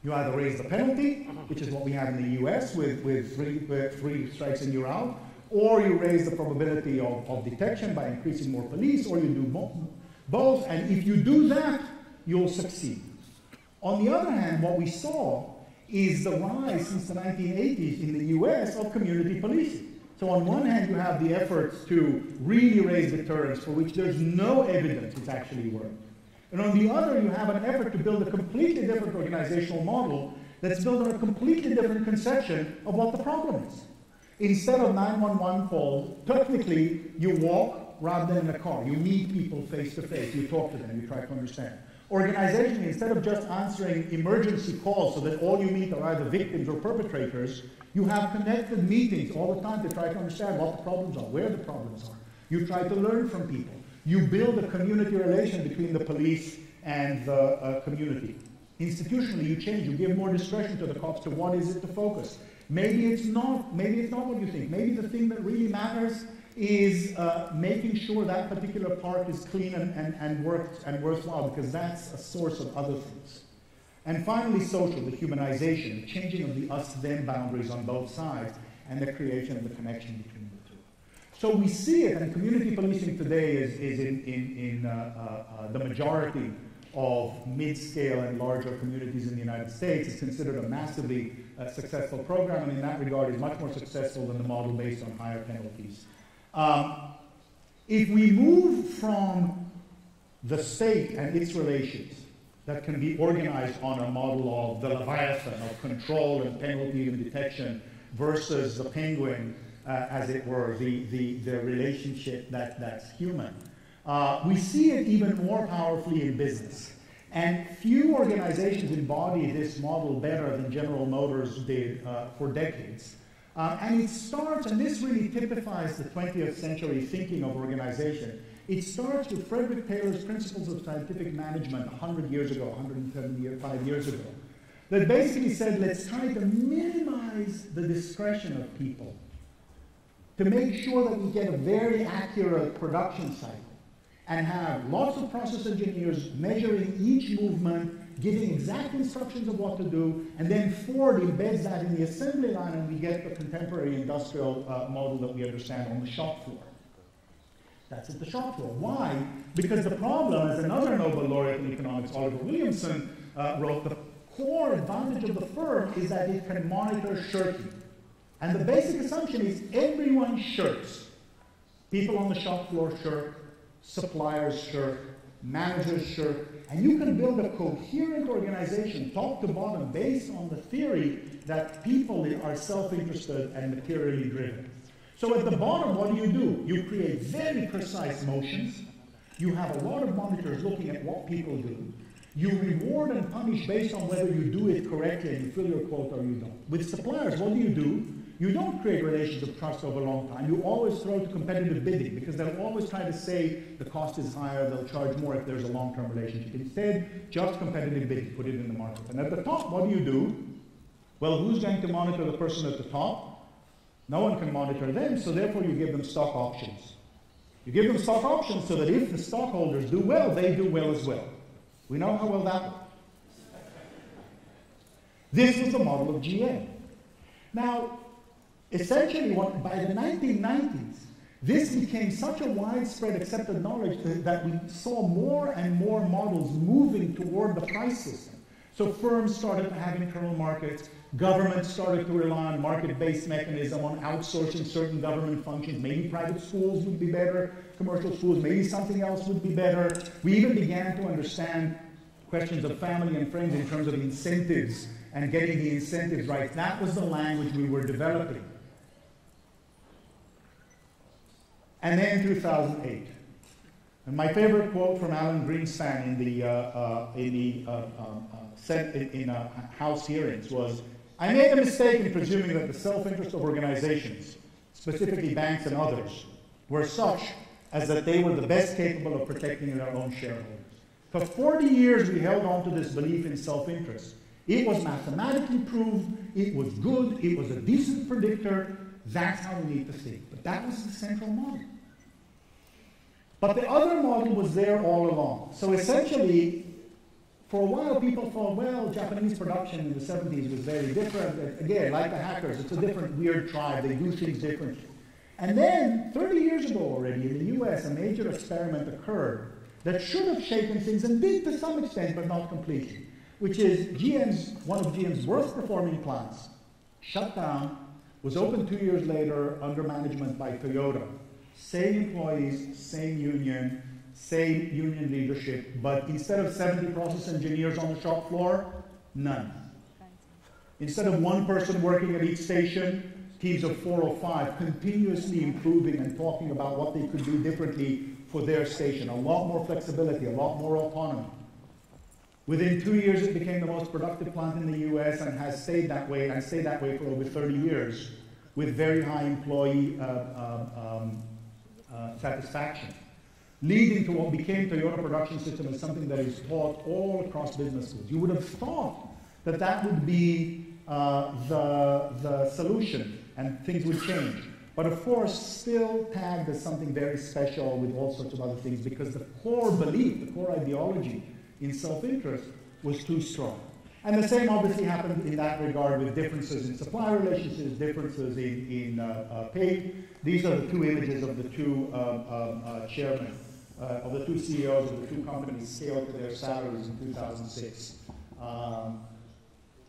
You either raise the penalty, which is what we have in the US with, with three, with three strikes and you're out, or you raise the probability of, of detection by increasing more police, or you do both, and if you do that, you'll succeed. On the other hand, what we saw is the rise since the 1980s in the US of community policing. So on one hand, you have the efforts to really raise deterrence for which there's no evidence it's actually worked. And on the other, you have an effort to build a completely different organizational model that's built on a completely different conception of what the problem is. Instead of 911 calls, technically, you walk rather than in a car. You meet people face to face. You talk to them. You try to understand organization, instead of just answering emergency calls so that all you meet are either victims or perpetrators, you have connected meetings all the time to try to understand what the problems are, where the problems are. You try to learn from people. You build a community relation between the police and the uh, community. Institutionally, you change. You give more discretion to the cops to what is it to focus. Maybe it's not. Maybe it's not what you think. Maybe the thing that really matters is uh, making sure that particular park is clean and, and, and, worth, and worthwhile because that's a source of other things. And finally, social, the humanization, the changing of the us-them boundaries on both sides, and the creation of the connection between the two. So we see it, and community policing today is, is in, in, in uh, uh, uh the majority of mid-scale and larger communities in the United States. It's considered a massively uh, successful program, and in that regard is much more successful than the model based on higher penalties um, if we move from the state and its relations that can be organized on a model of the Leviathan of control and penalty and detection versus the penguin, uh, as it were, the, the, the relationship that, that's human. Uh, we see it even more powerfully in business. And few organizations embody this model better than General Motors did uh, for decades. Uh, and it starts, and this really typifies the 20th century thinking of organization. It starts with Frederick Taylor's Principles of Scientific Management 100 years ago, 175 years ago, that basically said let's try to minimize the discretion of people to make sure that we get a very accurate production cycle and have lots of process engineers measuring each movement giving exact instructions of what to do, and then Ford embeds that in the assembly line, and we get the contemporary industrial uh, model that we understand on the shop floor. That's at the shop floor. Why? Because the problem, as another Nobel laureate in economics, Oliver Williamson, uh, wrote, the core advantage of the firm is that it can monitor shirking. And the basic assumption is everyone shirks. People on the shop floor shirk, suppliers shirk, managers shirk, and you can build a coherent organization, top to bottom, based on the theory that people are self-interested and materially driven. So at the bottom, what do you do? You create very precise motions. You have a lot of monitors looking at what people do. You reward and punish based on whether you do it correctly and you fill your quota or you don't. With suppliers, what do you do? You don't create relations of trust over a long time. You always throw to competitive bidding because they'll always try to say the cost is higher, they'll charge more if there's a long-term relationship. Instead, just competitive bidding, put it in the market. And at the top, what do you do? Well, who's going to monitor the person at the top? No one can monitor them, so therefore you give them stock options. You give them stock options so that if the stockholders do well, they do well as well. We know how well that worked. This was the model of GM. Now, essentially, what, by the 1990s, this became such a widespread accepted knowledge that, we saw more and more models moving toward the price system. So firms started to have internal markets. Government started to rely on market-based mechanism, on outsourcing certain government functions. Maybe private schools would be better, commercial schools, maybe something else would be better. We even began to understand questions of family and friends in terms of incentives and getting the incentives right. That was the language we were developing. And then 2008. And my favorite quote from Alan Greenspan in the, uh, uh, in the uh, um, uh, in, uh, House hearings was, I made a mistake in presuming that the self-interest of organizations, specifically banks and others, were such as that they were the best capable of protecting their own shareholders. For 40 years, we held on to this belief in self-interest. It was mathematically proved, it was good, it was a decent predictor. That's how we need to think. But that was the central model. But the other model was there all along. So essentially, for a while people thought, well, Japanese production in the 70s was very different. Again, like the hackers, it's a different weird tribe. They do things differently. And then, 30 years ago already, in the US, a major experiment occurred that should have shaken things and did to some extent, but not completely, which is GM's, one of GM's worst performing plants, shut down, was opened two years later under management by Toyota. Same employees, same union, same union leadership, but instead of 70 process engineers on the shop floor, none. Instead of one person working at each station, teams of four or five continuously improving and talking about what they could do differently for their station. A lot more flexibility, a lot more autonomy. Within two years, it became the most productive plant in the US and has stayed that way and stayed that way for over 30 years with very high employee uh, uh um, uh, satisfaction, leading to what became Toyota Production System as something that is taught all across business schools. You would have thought that that would be uh, the, the solution and things would change. But of course, still tagged as something very special with all sorts of other things because the core belief, the core ideology in self-interest was too strong. And the same obviously happened in that regard with differences in supply relationships, differences in, in uh, uh, pay. These are the two images of the two um, um, uh, chairmen, uh, of the two CEOs of the two companies scaled to their salaries in 2006. Um,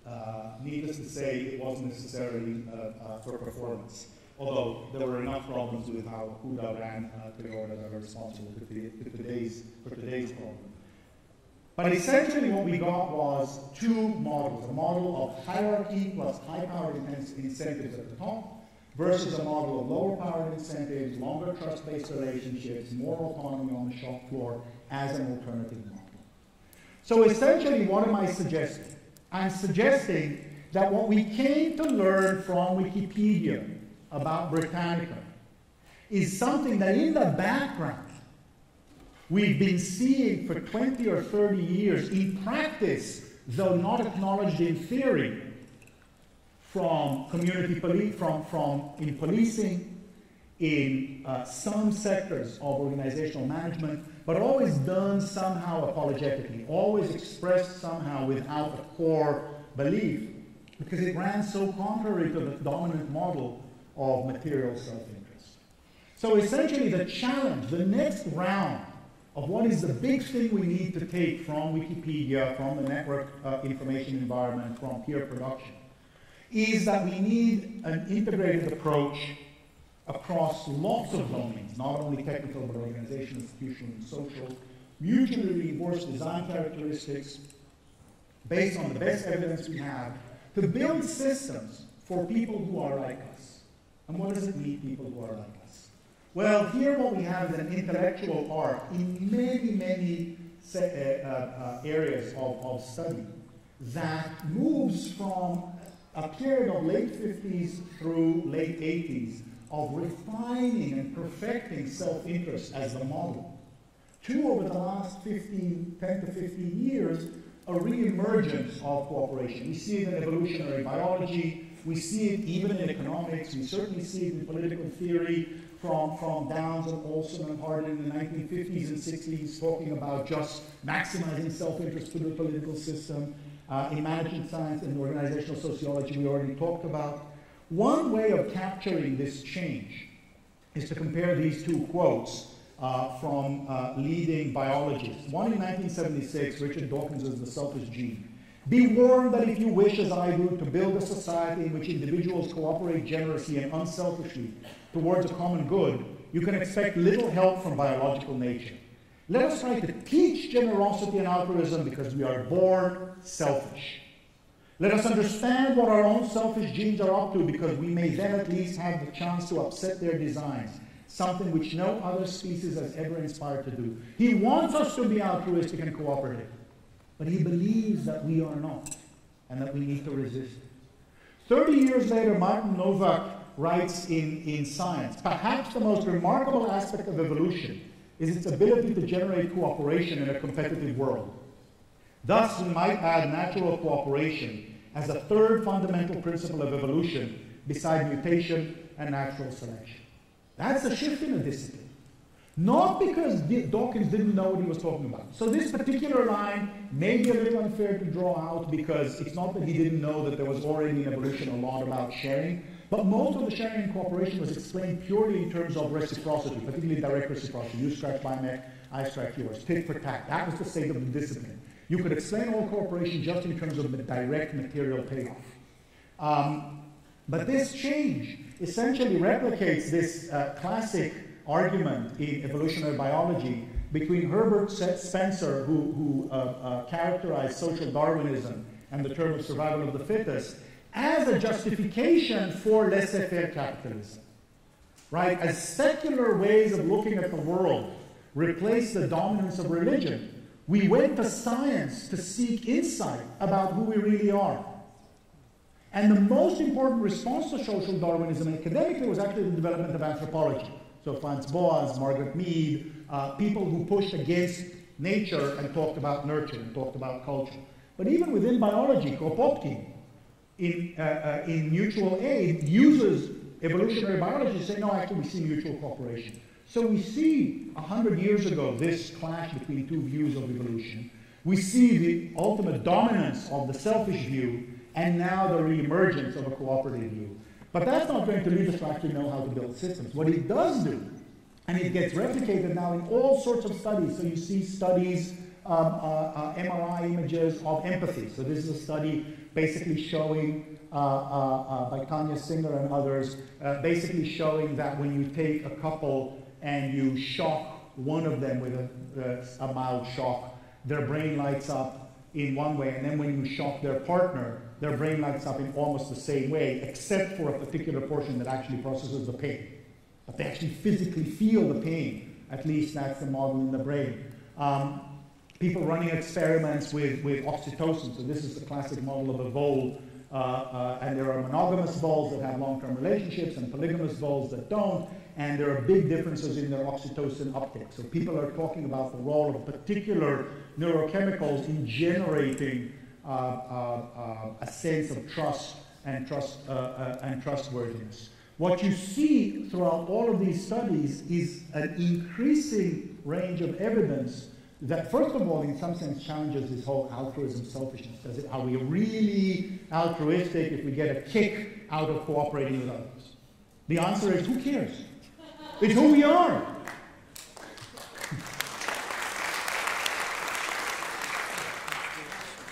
uh, needless to say, it wasn't necessarily uh, for performance. Although there were enough problems with how Huda ran Toyota that are responsible to, today's, for today's problem. But essentially what we got was two models, a model of hierarchy plus high-powered incentives at the top versus a model of lower-powered incentives, longer trust-based relationships, more autonomy on the shop floor as an alternative model. So essentially what am I suggesting? I'm suggesting that what we came to learn from Wikipedia about Britannica is something that in the background we've been seeing for 20 or 30 years in practice, though not acknowledged in theory, from community police, from, from in policing, in uh, some sectors of organizational management, but always done somehow apologetically, always expressed somehow without a core belief, because it ran so contrary to the dominant model of material self interest. So essentially, the challenge, the next round of what is the big thing we need to take from Wikipedia, from the network uh, information environment, from peer production, is that we need an integrated approach across lots of domains, not only technical but organizational, institutional, and social, mutually reinforced design characteristics based on the best evidence we have to build systems for people who are like us. And what does it mean, people who are like us? Well, here what we have is an intellectual arc in many, many uh, uh, uh, areas of, of study that moves from a period of late 50s through late 80s of refining and perfecting self-interest as the model to over the last 15, 10 to 15 years, a re-emergence of cooperation. We see it in evolutionary biology, we see it even in economics, we certainly see it in political theory from, from Downs and Olson and Hardin in the 1950s and 60s talking about just maximizing self-interest through the political system. Uh, in management science and organizational sociology, we already talked about. One way of capturing this change is to compare these two quotes uh, from uh, leading biologists. One in 1976, Richard Dawkins' The Selfish Gene. Be warned that if you wish, as I do, to build a society in which individuals cooperate generously and unselfishly towards a common good, you can expect little help from biological nature. Let us try to teach generosity and altruism because we are born selfish. Let us understand what our own selfish genes are up to because we may then at least have the chance to upset their designs, something which no other species has ever inspired to do. He wants us to be altruistic and cooperative, but he believes that we are not and that we need to resist it. 30 years later, Martin Nowak writes in, in Science perhaps the most remarkable aspect of evolution is its ability to generate cooperation in a competitive world. Thus, we might add natural cooperation as a third fundamental principle of evolution beside mutation and natural selection. That's a shift in the discipline. Not because Dawkins didn't know what he was talking about. So this particular line may be a little unfair to draw out because it's not that he didn't know that there was already in evolution a lot about sharing, but most of the sharing and cooperation was explained purely in terms of reciprocity, particularly direct reciprocity. You scratch my neck, I scratch yours. Tit for tat. That was the state of the discipline. You could explain all cooperation just in terms of the direct material payoff. Um, but this change essentially replicates this uh, classic argument in evolutionary biology between Herbert Spencer, who, who uh, uh, characterized social Darwinism and the term of survival of the fittest, as a justification for laissez faire capitalism. Right? As secular ways of looking at the world replace the dominance of religion, we went to science to seek insight about who we really are. And the most important response to social Darwinism academically was actually the development of anthropology. So Franz Boas, Margaret Mead, uh, people who pushed against nature and talked about nurture and talked about culture. But even within biology, Kropotkin, in, uh, uh, in mutual aid, uses evolutionary biology to say, no, actually we see mutual cooperation. So we see 100 years ago this clash between two views of evolution. We see the ultimate dominance of the selfish view and now the reemergence of a cooperative view. But that's not going to lead us to actually know how to build systems. What it does do, and it gets replicated now in all sorts of studies. So you see studies, um, uh, uh, MRI images of empathy. So this is a study basically showing, uh, uh, uh by Tania Singer and others, uh, basically showing that when you take a couple and you shock one of them with a, a mild shock, their brain lights up in one way, and then when you shock their partner, their brain lights up in almost the same way, except for a particular portion that actually processes the pain. But they actually physically feel the pain. At least that's the model in the brain. Um, people running experiments with, with oxytocin. So this is the classic model of a vole. Uh, uh, and there are monogamous voles that have long-term relationships and polygamous voles that don't and there are big differences in their oxytocin uptake. So people are talking about the role of particular neurochemicals in generating uh, uh, uh, a sense of trust and trust uh, and trustworthiness. What you see throughout all of these studies is an increasing range of evidence that, first of all, in some sense, challenges this whole altruism selfishness. Does it, are we really altruistic if we get a kick out of cooperating with others? The answer is who cares? It's who we are.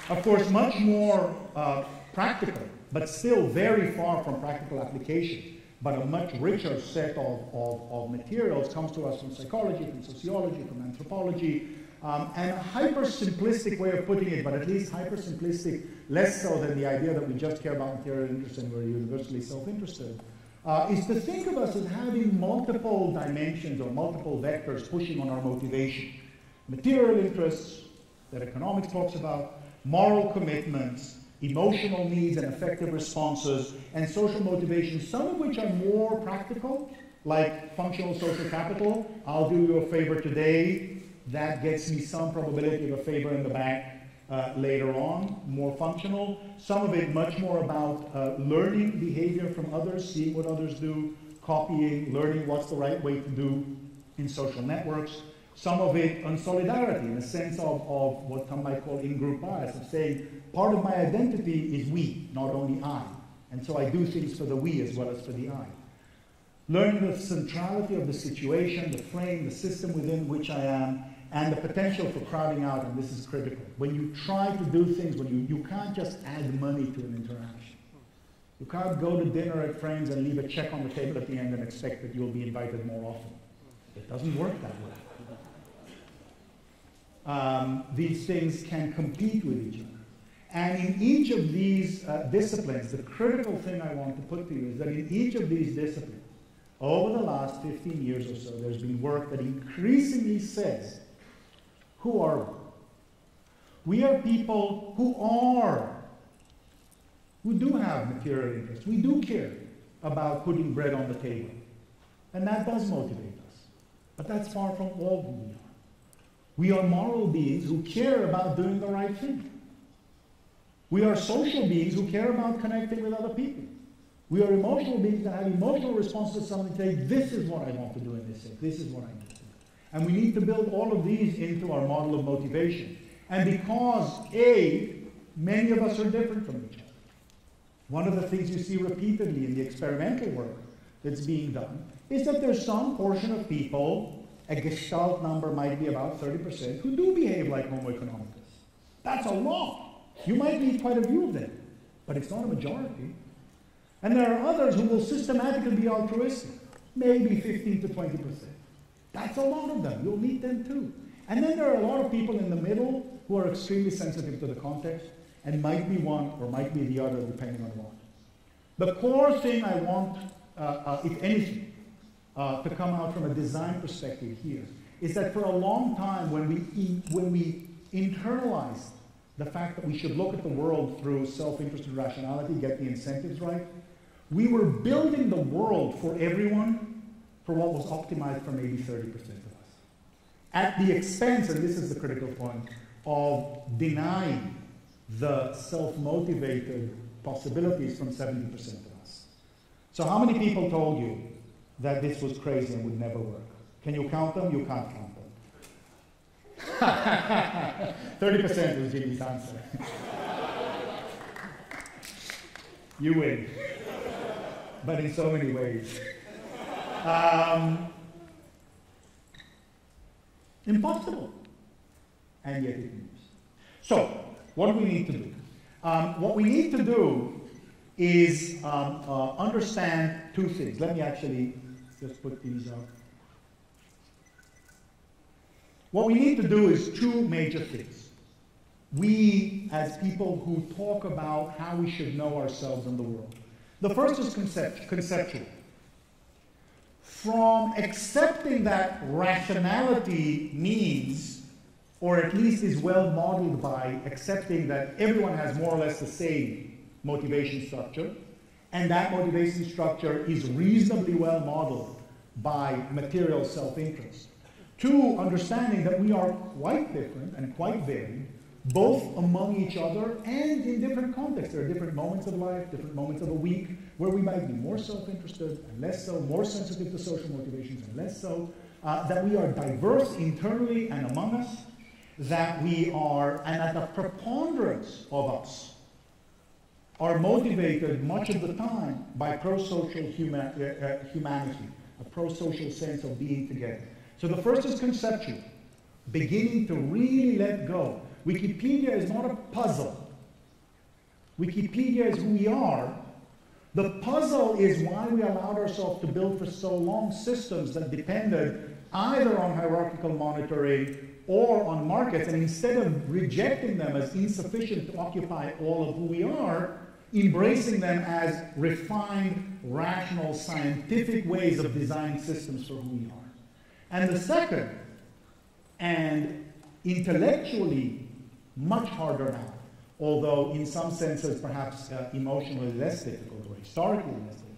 Of course, much more uh, practical, but still very far from practical application, but a much richer set of, of, of materials comes to us from psychology, from sociology, from anthropology, um, and a hyper simplistic way of putting it, but at least hyper simplistic, less so than the idea that we just care about material interest and we're universally self interested, uh, is to think of us as having multiple dimensions or multiple vectors pushing on our motivation. Material interests that economics talks about, moral commitments, emotional needs and effective responses, and social motivations, some of which are more practical, like functional social capital. I'll do you a favor today. That gets me some probability of a favor in the back uh, later on, more functional. Some of it much more about uh, learning behavior from others, seeing what others do, copying, learning what's the right way to do in social networks. Some of it on solidarity, in a sense of, of what some might call in-group bias, of saying part of my identity is we, not only I. And so I do things for the we as well as for the I. Learning the centrality of the situation, the frame, the system within which I am, and the potential for crowding out, and this is critical. When you try to do things, when you, you can't just add money to an interaction. You can't go to dinner at friends and leave a check on the table at the end and expect that you'll be invited more often. It doesn't work that way um, these things can compete with each other. And in each of these uh, disciplines, the critical thing I want to put to you is that in each of these disciplines, over the last 15 years or so, there's been work that increasingly says, who are we? We are people who are, who do have material interests. We do care about putting bread on the table. And that does motivate us. But that's far from all we are. We are moral beings who care about doing the right thing. We are social beings who care about connecting with other people. We are emotional beings that have emotional responses to something, say, this is what I want to do in this thing, this is what I need. And we need to build all of these into our model of motivation. And because, A, many of us are different from each other. One of the things you see repeatedly in the experimental work that's being done is that there's some portion of people a gestalt number might be about 30% who do behave like Homo economicus. That's a lot. You might meet quite a few of them, but it's not a majority. And there are others who will systematically be altruistic, maybe 15 to 20%. That's a lot of them. You'll meet them too. And then there are a lot of people in the middle who are extremely sensitive to the context and might be one or might be the other depending on what. The core thing I want, uh, uh, if anything, uh, to come out from a design perspective here is that for a long time, when we, when we internalized the fact that we should look at the world through self-interested rationality, get the incentives right, we were building the world for everyone for what was optimized for maybe 30% of us. At the expense, and this is the critical point, of denying the self-motivated possibilities from 70% of us. So how many people told you that this was crazy and would never work. Can you count them? You can't count them. *laughs* 30% was Jimmy's answer. *laughs* you win. But in so many ways. Um, impossible. And yet it moves. So, what we need to do? Um, what we need to do is um, uh, understand two things. Let me actually just put these up. What we need to do is two major things. We, as people who talk about how we should know ourselves and the world. The first is concept, conceptual. From accepting that rationality means, or at least is well modeled by, accepting that everyone has more or less the same motivation structure, and that motivation structure is reasonably well modeled by material self-interest. To understanding that we are quite different and quite varied, both among each other and in different contexts. There are different moments of life, different moments of a week, where we might be more self-interested and less so, more sensitive to social motivations and less so, uh, that we are diverse internally and among us, that we are, and that the preponderance of us are motivated much of the time by pro-social huma uh, uh, humanity, a pro-social sense of being together. So the first is conceptual, beginning to really let go. Wikipedia is not a puzzle. Wikipedia is who we are. The puzzle is why we allowed ourselves to build for so long systems that depended either on hierarchical monitoring or on markets, and instead of rejecting them as insufficient to occupy all of who we are, embracing them as refined, rational, scientific ways of designing systems for who we are. And the second, and intellectually much harder now, although in some senses perhaps uh, emotionally less difficult historically less difficult,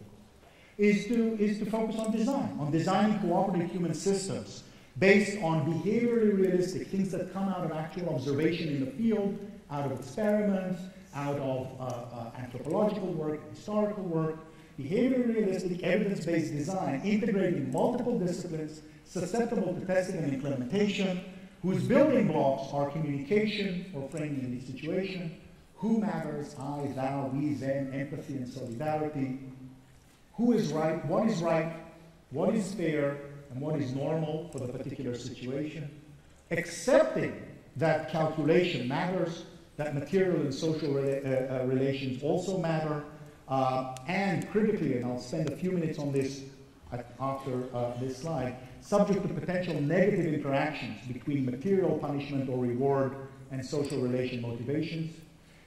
is to, is to focus on design, on designing cooperative human systems based on behaviorally realistic things that come out of actual observation in the field, out of experiments, out of uh, uh, anthropological work, historical work, behaviorally realistic, evidence-based design, integrating multiple disciplines, susceptible to testing and implementation, whose building blocks are communication or framing the situation, who matters, I, thou, we, them, empathy and solidarity, who is right, what is right, what is fair, and what is normal for the particular situation, accepting that calculation matters, that material and social rela uh, uh, relations also matter, uh, and critically, and I'll spend a few minutes on this after uh, this slide, subject to potential negative interactions between material punishment or reward and social relation motivations,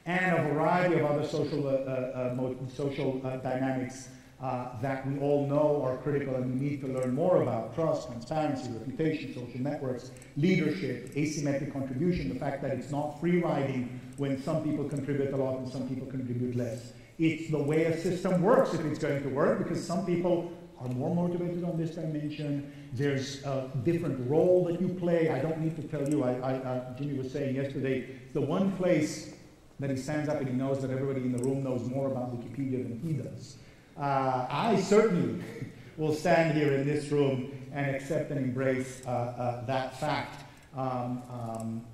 and a variety of other social, uh, uh, social dynamics uh, that we all know are critical and we need to learn more about trust, transparency, reputation, social networks, leadership, asymmetric contribution, the fact that it's not free riding when some people contribute a lot and some people contribute less. It's the way a system works if it's going to work because some people are more motivated on this dimension. There's a different role that you play. I don't need to tell you, I, I, uh, Jimmy was saying yesterday, the one place that he stands up and he knows that everybody in the room knows more about Wikipedia than he does. Uh, I certainly *laughs* will stand here in this room and accept and embrace uh, uh, that fact. Um, um,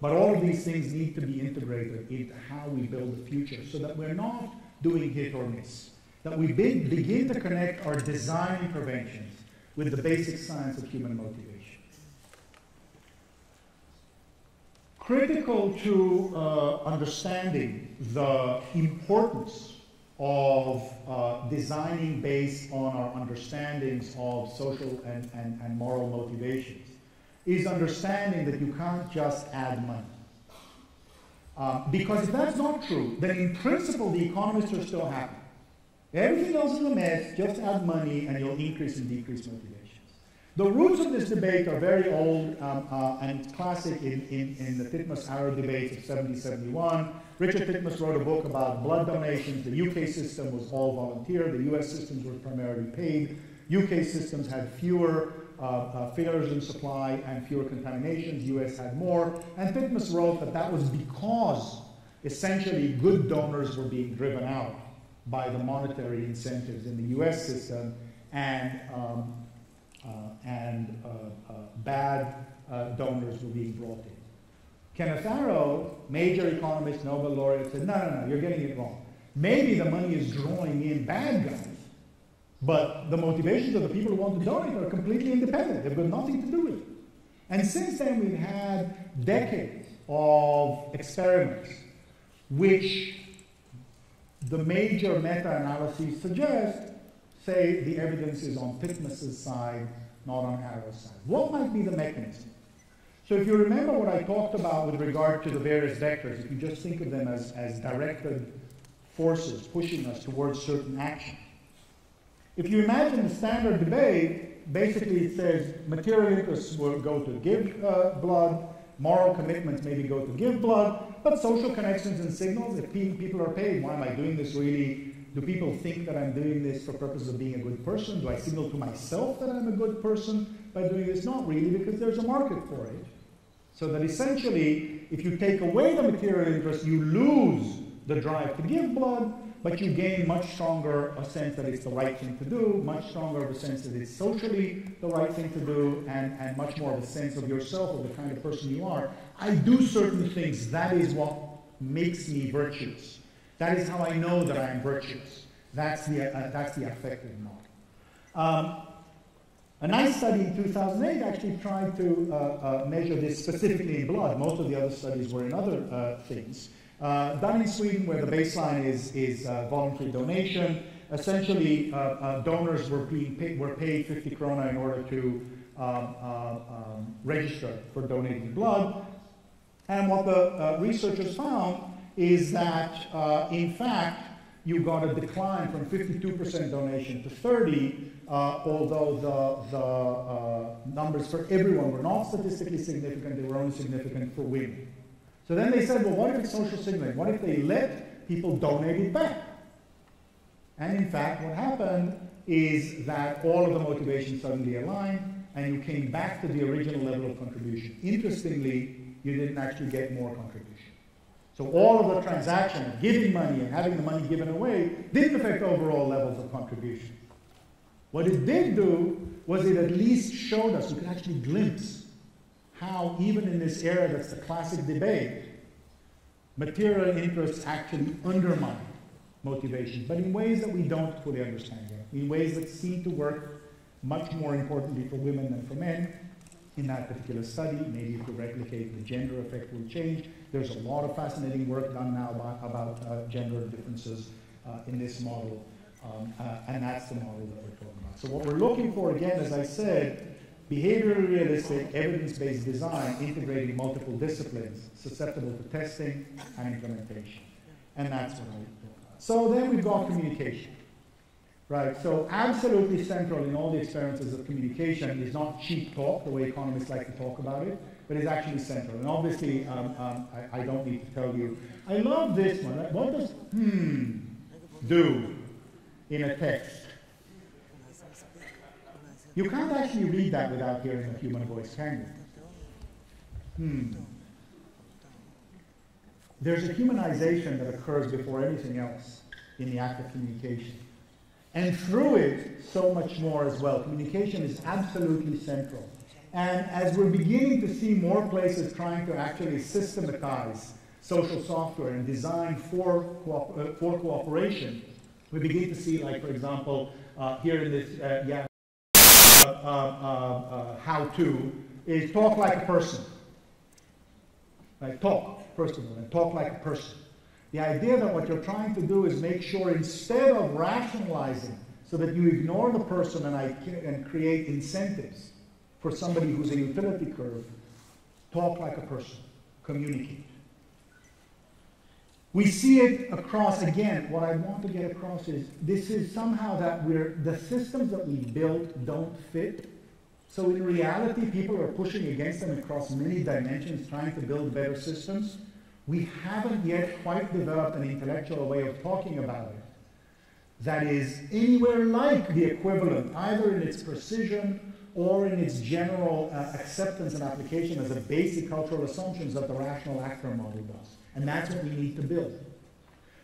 but all of these things need to be integrated into how we build the future so that we're not doing hit or miss. That we be begin to connect our design interventions with the basic science of human motivation. Critical to uh, understanding the importance of uh, designing based on our understandings of social and, and, and moral motivations is understanding that you can't just add money. Uh, because if that's not true, then in principle the economists are still happy. Everything else is a mess, just add money and you'll increase and decrease motivation. The roots of this debate are very old um, uh, and classic in, in, in the Titmuss-Arrow debates of 70-71. Richard Titmuss wrote a book about blood donations. The UK system was all volunteer. The US systems were primarily paid. UK systems had fewer uh, uh, failures in supply and fewer contaminations. US had more. And Titmuss wrote that that was because essentially good donors were being driven out by the monetary incentives in the US system and um, and uh, uh, bad donors were being brought in. Kenneth Arrow, major economist, Nobel laureate, said, no, no, no, you're getting it wrong. Maybe the money is drawing in bad guys, but the motivations of the people who want to donate are completely independent. They've got nothing to do with it. And since then, we've had decades of experiments which the major meta-analyses suggest say the evidence is on Titmuss's side, not on Arrow's side. What might be the mechanism? So if you remember what I talked about with regard to the various vectors, if you just think of them as, as directed forces pushing us towards certain action. If you imagine the standard debate, basically it says material interests will go to give uh, blood, moral commitments maybe go to give blood, but social connections and signals, if people are paid, why am I doing this really do people think that I'm doing this for purpose of being a good person? Do I signal to myself that I'm a good person by doing this? Not really, because there's a market for it. So that essentially, if you take away the material interest, you lose the drive to give blood, but you gain much stronger a sense that it's the right thing to do, much stronger of a sense that it's socially the right thing to do, and, and much more of a sense of yourself, of the kind of person you are. I do certain things. That is what makes me virtuous. That is how I know that I am virtuous. That's the, uh, that's the affective model. Um, a nice study in 2008 actually tried to uh, uh, measure this specifically in blood. Most of the other studies were in other uh, things. Uh, done in Sweden, where the baseline is, is uh, voluntary donation. Essentially, donors were, being pay, were paid 50 krona in order to um, um, register for donating blood. And what the researchers found is that, in fact, you got a decline from 52% donation to 30 uh, although the, the uh, numbers for everyone were not statistically significant, they were only significant for women. So then they said, well, what if it's social signaling? What if they let people donate it back? And in fact, what happened is that all of the motivations suddenly aligned, and you came back to the original level of contribution. Interestingly, you didn't actually get more contribution. So all of the transaction of giving money and having the money given away didn't affect overall levels of contribution. What it did do was it at least showed us, we could actually glimpse how, even in this era that's the classic debate, material interests actually undermine motivation, but in ways that we don't fully understand yet, in ways that seem to work much more importantly for women than for men. In that particular study, maybe if we replicate the gender effect will change. There's a lot of fascinating work done now about, about uh, gender differences uh, in this model. Um, uh, and that's the model that we're talking about. So what we're looking for, again, as I said, behaviorally realistic, evidence-based design integrating multiple disciplines, susceptible to testing and implementation. And that's what I about. So then we've got communication. Right, so absolutely central in all the experiences of communication is not cheap talk, the way economists like to talk about it, but it's actually central. And obviously, um, um, I, I, don't need to tell you. I love this one. What does hmm do? in a text. You can't actually read that without hearing a human voice, can you? Hmm. There's a humanization that occurs before anything else in the act of communication. And through it, so much more as well. Communication is absolutely central. And as we're beginning to see more places trying to actually systematize social software and design for, co- uh, for cooperation, we begin to see, like, for example, uh, here in this uh, yeah, uh, uh, uh, how-to is talk like a person. Like Talk, first of all, and talk like a person. The idea that what you're trying to do is make sure instead of rationalizing so that you ignore the person and, I, and create incentives for somebody who's a utility curve, talk like a person, communicate. We see it across, again, what I want to get across is this is somehow that we're, the systems that we built don't fit. So in reality, people are pushing against them across many dimensions, trying to build better systems. We haven't yet quite developed an intellectual way of talking about it that is anywhere like the equivalent, either in its precision or in its general uh, acceptance and application as a basic cultural assumptions that the rational actor model does. And that's what we need to build.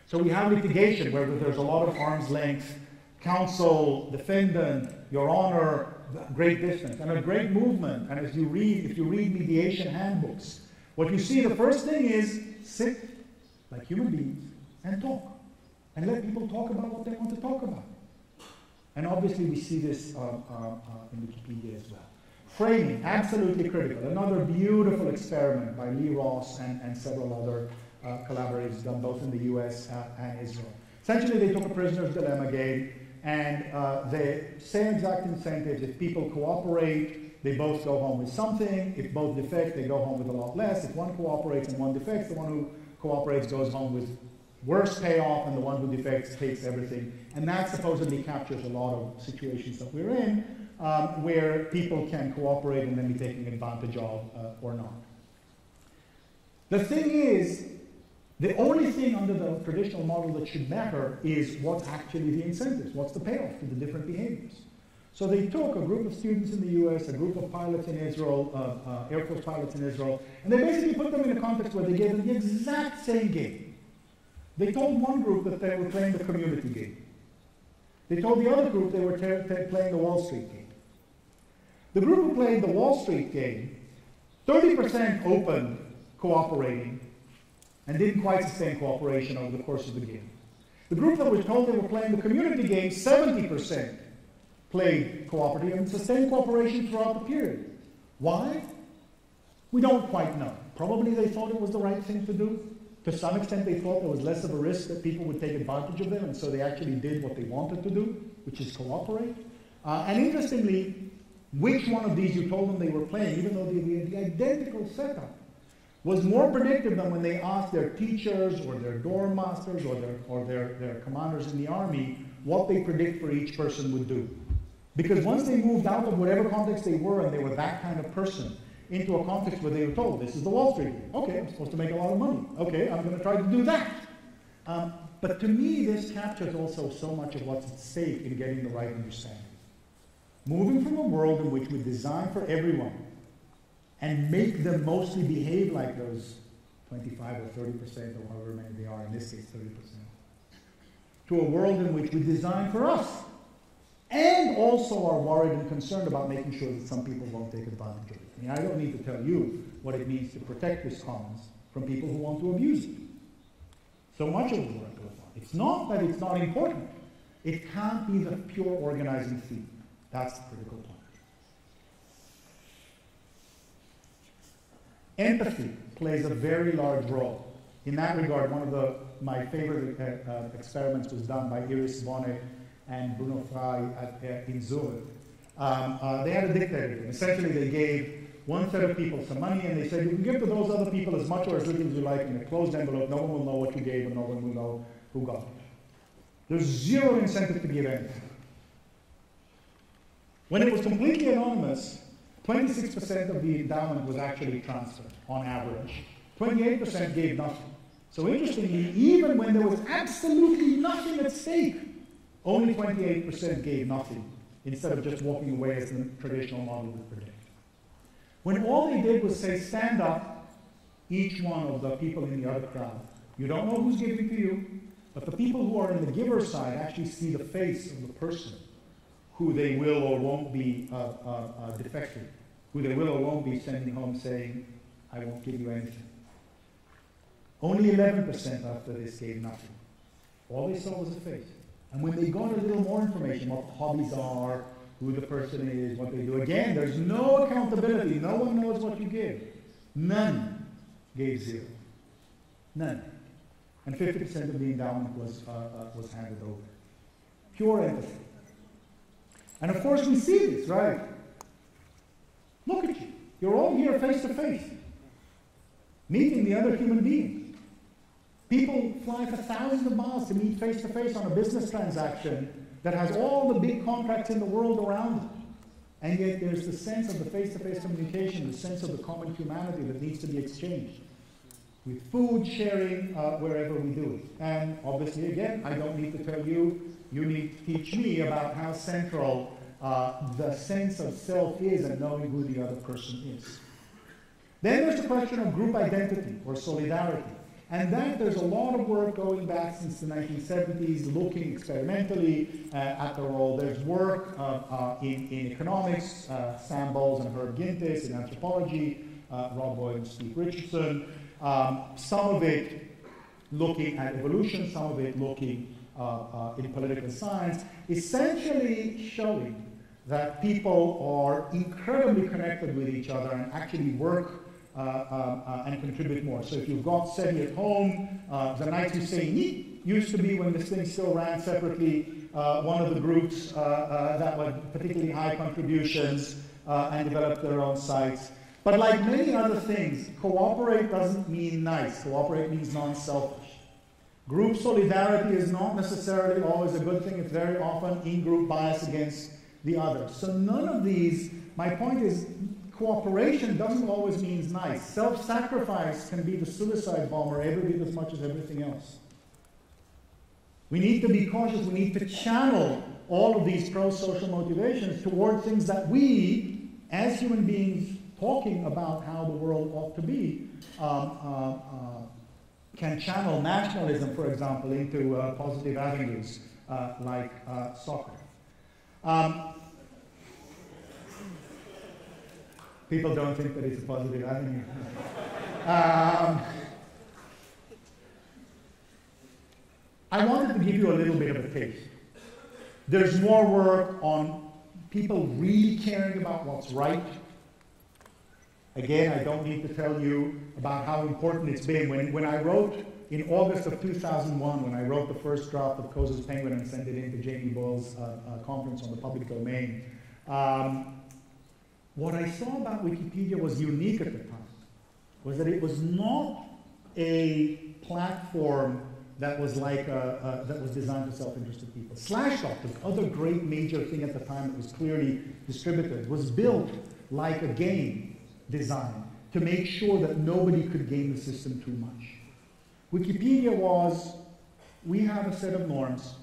So we have litigation where there's a lot of arm's length, counsel, defendant, your honor, great distance, and a great movement. And as you read, if you read mediation handbooks, what you see, the first thing is sit like human beings and talk. And let people talk about what they want to talk about. And obviously we see this uh, uh, uh, in Wikipedia as well. Framing, absolutely critical. Another beautiful experiment by Lee Ross and, and several other uh, collaborators done both in the US uh, and Israel. Essentially, they took a prisoner's dilemma game and the same exact incentives. If people cooperate, they both go home with something. If both defect, they go home with a lot less. If one cooperates and one defects, the one who cooperates goes home with worse payoff, and the one who defects takes everything. And that supposedly captures a lot of situations that we're in um, where people can cooperate and then be taken advantage of uh, or not. The thing is, the only thing under the traditional model that should matter is what's actually the incentives, what's the payoff to the different behaviors. So they took a group of students in the US, a group of pilots in Israel, uh, uh, Air Force pilots in Israel, and they basically put them in a context where they gave them the exact same game. They told one group that they were playing the community game. They told the other group they were playing the Wall Street game. The group who played the Wall Street game, 30% open cooperating and didn't quite sustain cooperation over the course of the game. The group that was told they were playing the community game, 70% played cooperative and sustained cooperation throughout the period. Why? We don't quite know. Probably they thought it was the right thing to do. To some extent, they thought there was less of a risk that people would take advantage of them, and so they actually did what they wanted to do, which is cooperate. Uh, and interestingly, which one of these you told them they were playing, even though they had the identical setup, was more predictive than when they asked their teachers or their dorm masters or their, or their, their commanders in the army what they predict for each person would do. Because once they moved out of whatever context they were and they were that kind of person into a context where they were told, this is the Wall Street. Okay, I'm supposed to make a lot of money. Okay, I'm going to try to do that. Um, but to me, this captures also so much of what's at stake in getting the right understanding. Moving from a world in which we design for everyone and make them mostly behave like those 25 or 30 percent or however many they are, in this case 30 percent, to a world in which we design for us and also are worried and concerned about making sure that some people won't take advantage of it. I mean, I don't need to tell you what it means to protect this commons from people who want to abuse it. So much of the work goes on. It's not that it's not important. It can't be the pure organizing theme. That's the critical point. Empathy plays a very large role. In that regard, one of the, my favorite uh, uh, experiments was done by Iris Bohnet and Bruno Frey at, uh, in Zurich. Um, uh, they had a dictator. Essentially, they gave one set of people some money and they said, you can give to those other people as much or as little as you like in a closed envelope. No one will know what you gave and no one will know who got it. There's zero incentive to give anything. When it was completely anonymous, 26% of the endowment was actually transferred on average. 28% gave nothing. So interestingly, even when there was absolutely nothing at stake, only 28% gave nothing instead of just walking away as the traditional model would predict. When all they did was say, stand up, each one of the people in the other crowd. You don't know who's giving to you, but the people who are in the giver side actually see the face of the person who they will or won't be uh, uh, uh, who they will or won't be sending home saying, I won't give you anything. Only 11% after this gave nothing. All they saw was a face. And when they got a little more information, what the hobbies are, who the person is, what they do, again, there's no accountability. No one knows what you give. None gave zero. None. And 50% of the endowment was, uh, uh, was handed over. Pure empathy. And of course, we see this, right? Look at you. You're all here face to face, meeting the other human being. People fly for thousands of miles to meet face to face on a business transaction that has all the big contracts in the world around it. And yet there's the sense of the face to face communication, the sense of the common humanity that needs to be exchanged. With food sharing uh, wherever we do it. And obviously, again, I don't need to tell you, you need to teach me about how central uh, the sense of self is and knowing who the other person is. Then there's the question of group identity or solidarity. And that there's a lot of work going back since the 1970s, looking experimentally uh, at the role. There's work uh, uh, in, in economics, uh, Sam Bowles and Herb Gintis, in anthropology, uh, Rob Boyd and Steve Richardson. Um, some of it looking at evolution, some of it looking uh, in political science, essentially showing that people are incredibly connected with each other and actually work Uh, um, uh, and contribute more. So if you've got SETI at home, uh, the night you say neat used to be when this thing still ran separately, one of the groups that had particularly high contributions and developed their own sites. But like many other things, cooperate doesn't mean nice. Cooperate means non-selfish. Group solidarity is not necessarily always a good thing. It's very often in-group bias against the other. So none of these, my point is, cooperation doesn't always mean nice. Self-sacrifice can be the suicide bomber every bit as much as everything else. We need to be cautious. We need to channel all of these pro-social motivations toward things that we, as human beings, talking about how the world ought to be, um, uh, uh, can channel nationalism, for example, into uh, positive avenues uh, like uh, soccer. Um, people don't think that it's a positive avenue. um, I wanted to give you a little bit of a taste. There's more work on people really caring about what's right. Again, I don't need to tell you about how important it's been. When, when I wrote in August of 2001, when I wrote the first draft of Coase's Penguin and sent it into Jamie Boyle's uh, uh, conference on the public domain, um, what I saw about Wikipedia was unique at the time, was that it was not a platform that was like a, a, that was designed for self-interested people. Slashdot, the other great major thing at the time that was clearly distributed, was built like a game design to make sure that nobody could game the system too much. Wikipedia was, we have a set of norms,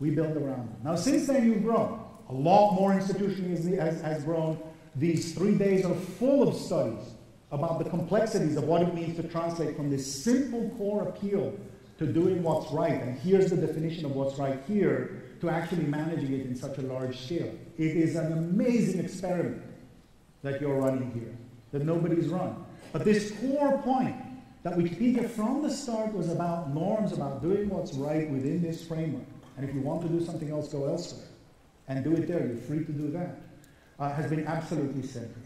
we build around them. Now, since then, you've grown. A lot more institution has, has grown. These three days are full of studies about the complexities of what it means to translate from this simple core appeal to doing what's right, and here's the definition of what's right here, to actually managing it in such a large scale. It is an amazing experiment that you're running here, that nobody's run. But this core point that Wikipedia from the start was about norms, about doing what's right within this framework. And if you want to do something else, go elsewhere. And do it there, you're free to do that. Uh, has been absolutely central.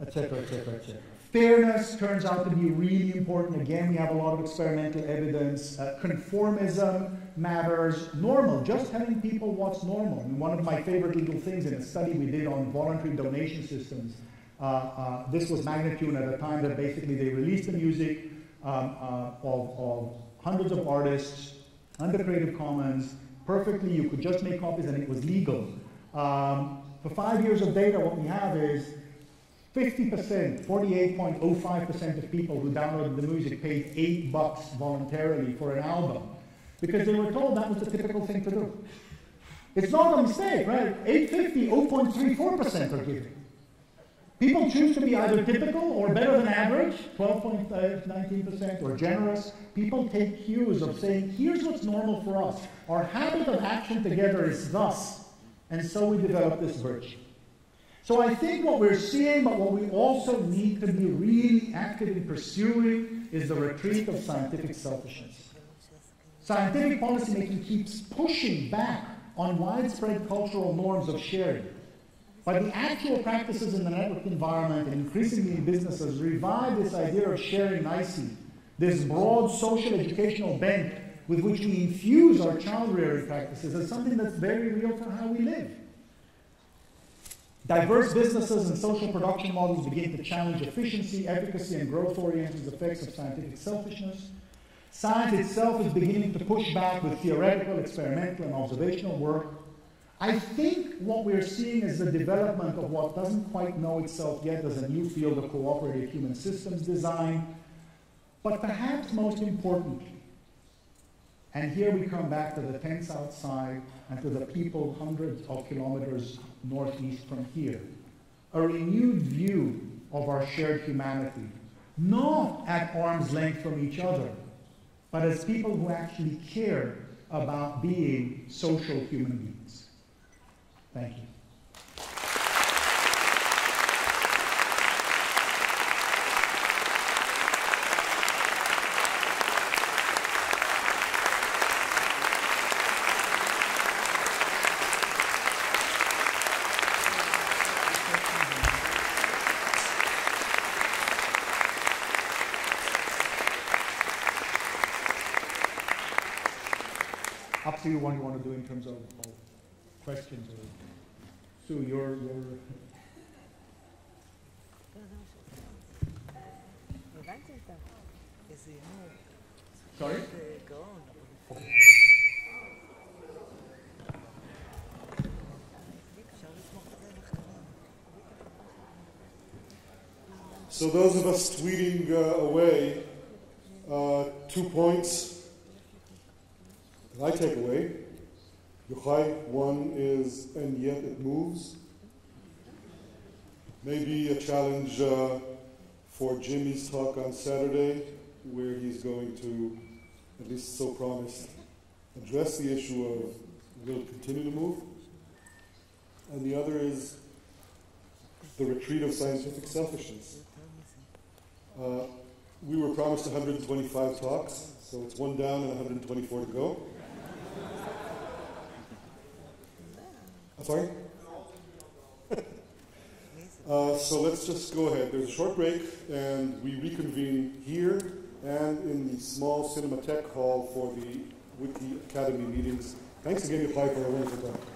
Etc., etc., etc. Fairness turns out to be really important. Again, we have a lot of experimental evidence. Uh, conformism matters. Normal, just telling people what's normal. One of my favorite little things in a study we did on voluntary donation systems, uh, uh, this was Magnatune at a time that basically they released the music um, uh, of, of hundreds of artists under Creative Commons, perfectly, you could just make copies and it was legal. Um, for five years of data, what we have is 50%, 48.05% of people who downloaded the music paid eight bucks voluntarily for an album because they were told that was the typical thing to do. It's not a mistake, right? 850, 0.34% are giving. People choose to be either typical or better than average, 12.19%, or generous. People take cues of saying, here's what's normal for us. Our habit of action together is thus. And so we develop this virtue. So I think what we're seeing, but what we also need to be really active in pursuing, is the retreat of scientific selfishness. Scientific policymaking keeps pushing back on widespread cultural norms of sharing. But the actual practices in the network environment and increasingly in businesses revive this idea of sharing nicely, this broad social educational bent with which we infuse our child rearing practices as something that's very real for how we live. Diverse businesses and social production models begin to challenge efficiency, efficacy, and growth oriented effects of scientific selfishness. Science itself is beginning to push back with theoretical, experimental, and observational work. I think what we're seeing is the development of what doesn't quite know itself yet as a new field of cooperative human systems design. But perhaps most importantly, and here we come back to the tents outside and to the people hundreds of kilometers northeast from here. A renewed view of our shared humanity, not at arm's length from each other, but as people who actually care about being social human beings. Thank you. To you want to do in terms of, of questions or Sue, your your Sorry? So those of us tweeting uh, away, uh, two points I take away. Yochai, one is, and yet it moves. Maybe a challenge uh, for Jimmy's talk on Saturday, where he's going to, at least so promised, address the issue of will continue to move. And the other is the retreat of scientific selfishness. Uh, we were promised 125 talks, so it's one down and 124 to go. I'm sorry? *laughs* Uh, so let's just go ahead. There's a short break, and we reconvene here and in the small Cinematheque hall for the Wiki Academy meetings. Thanks again, Apply, for a wonderful time.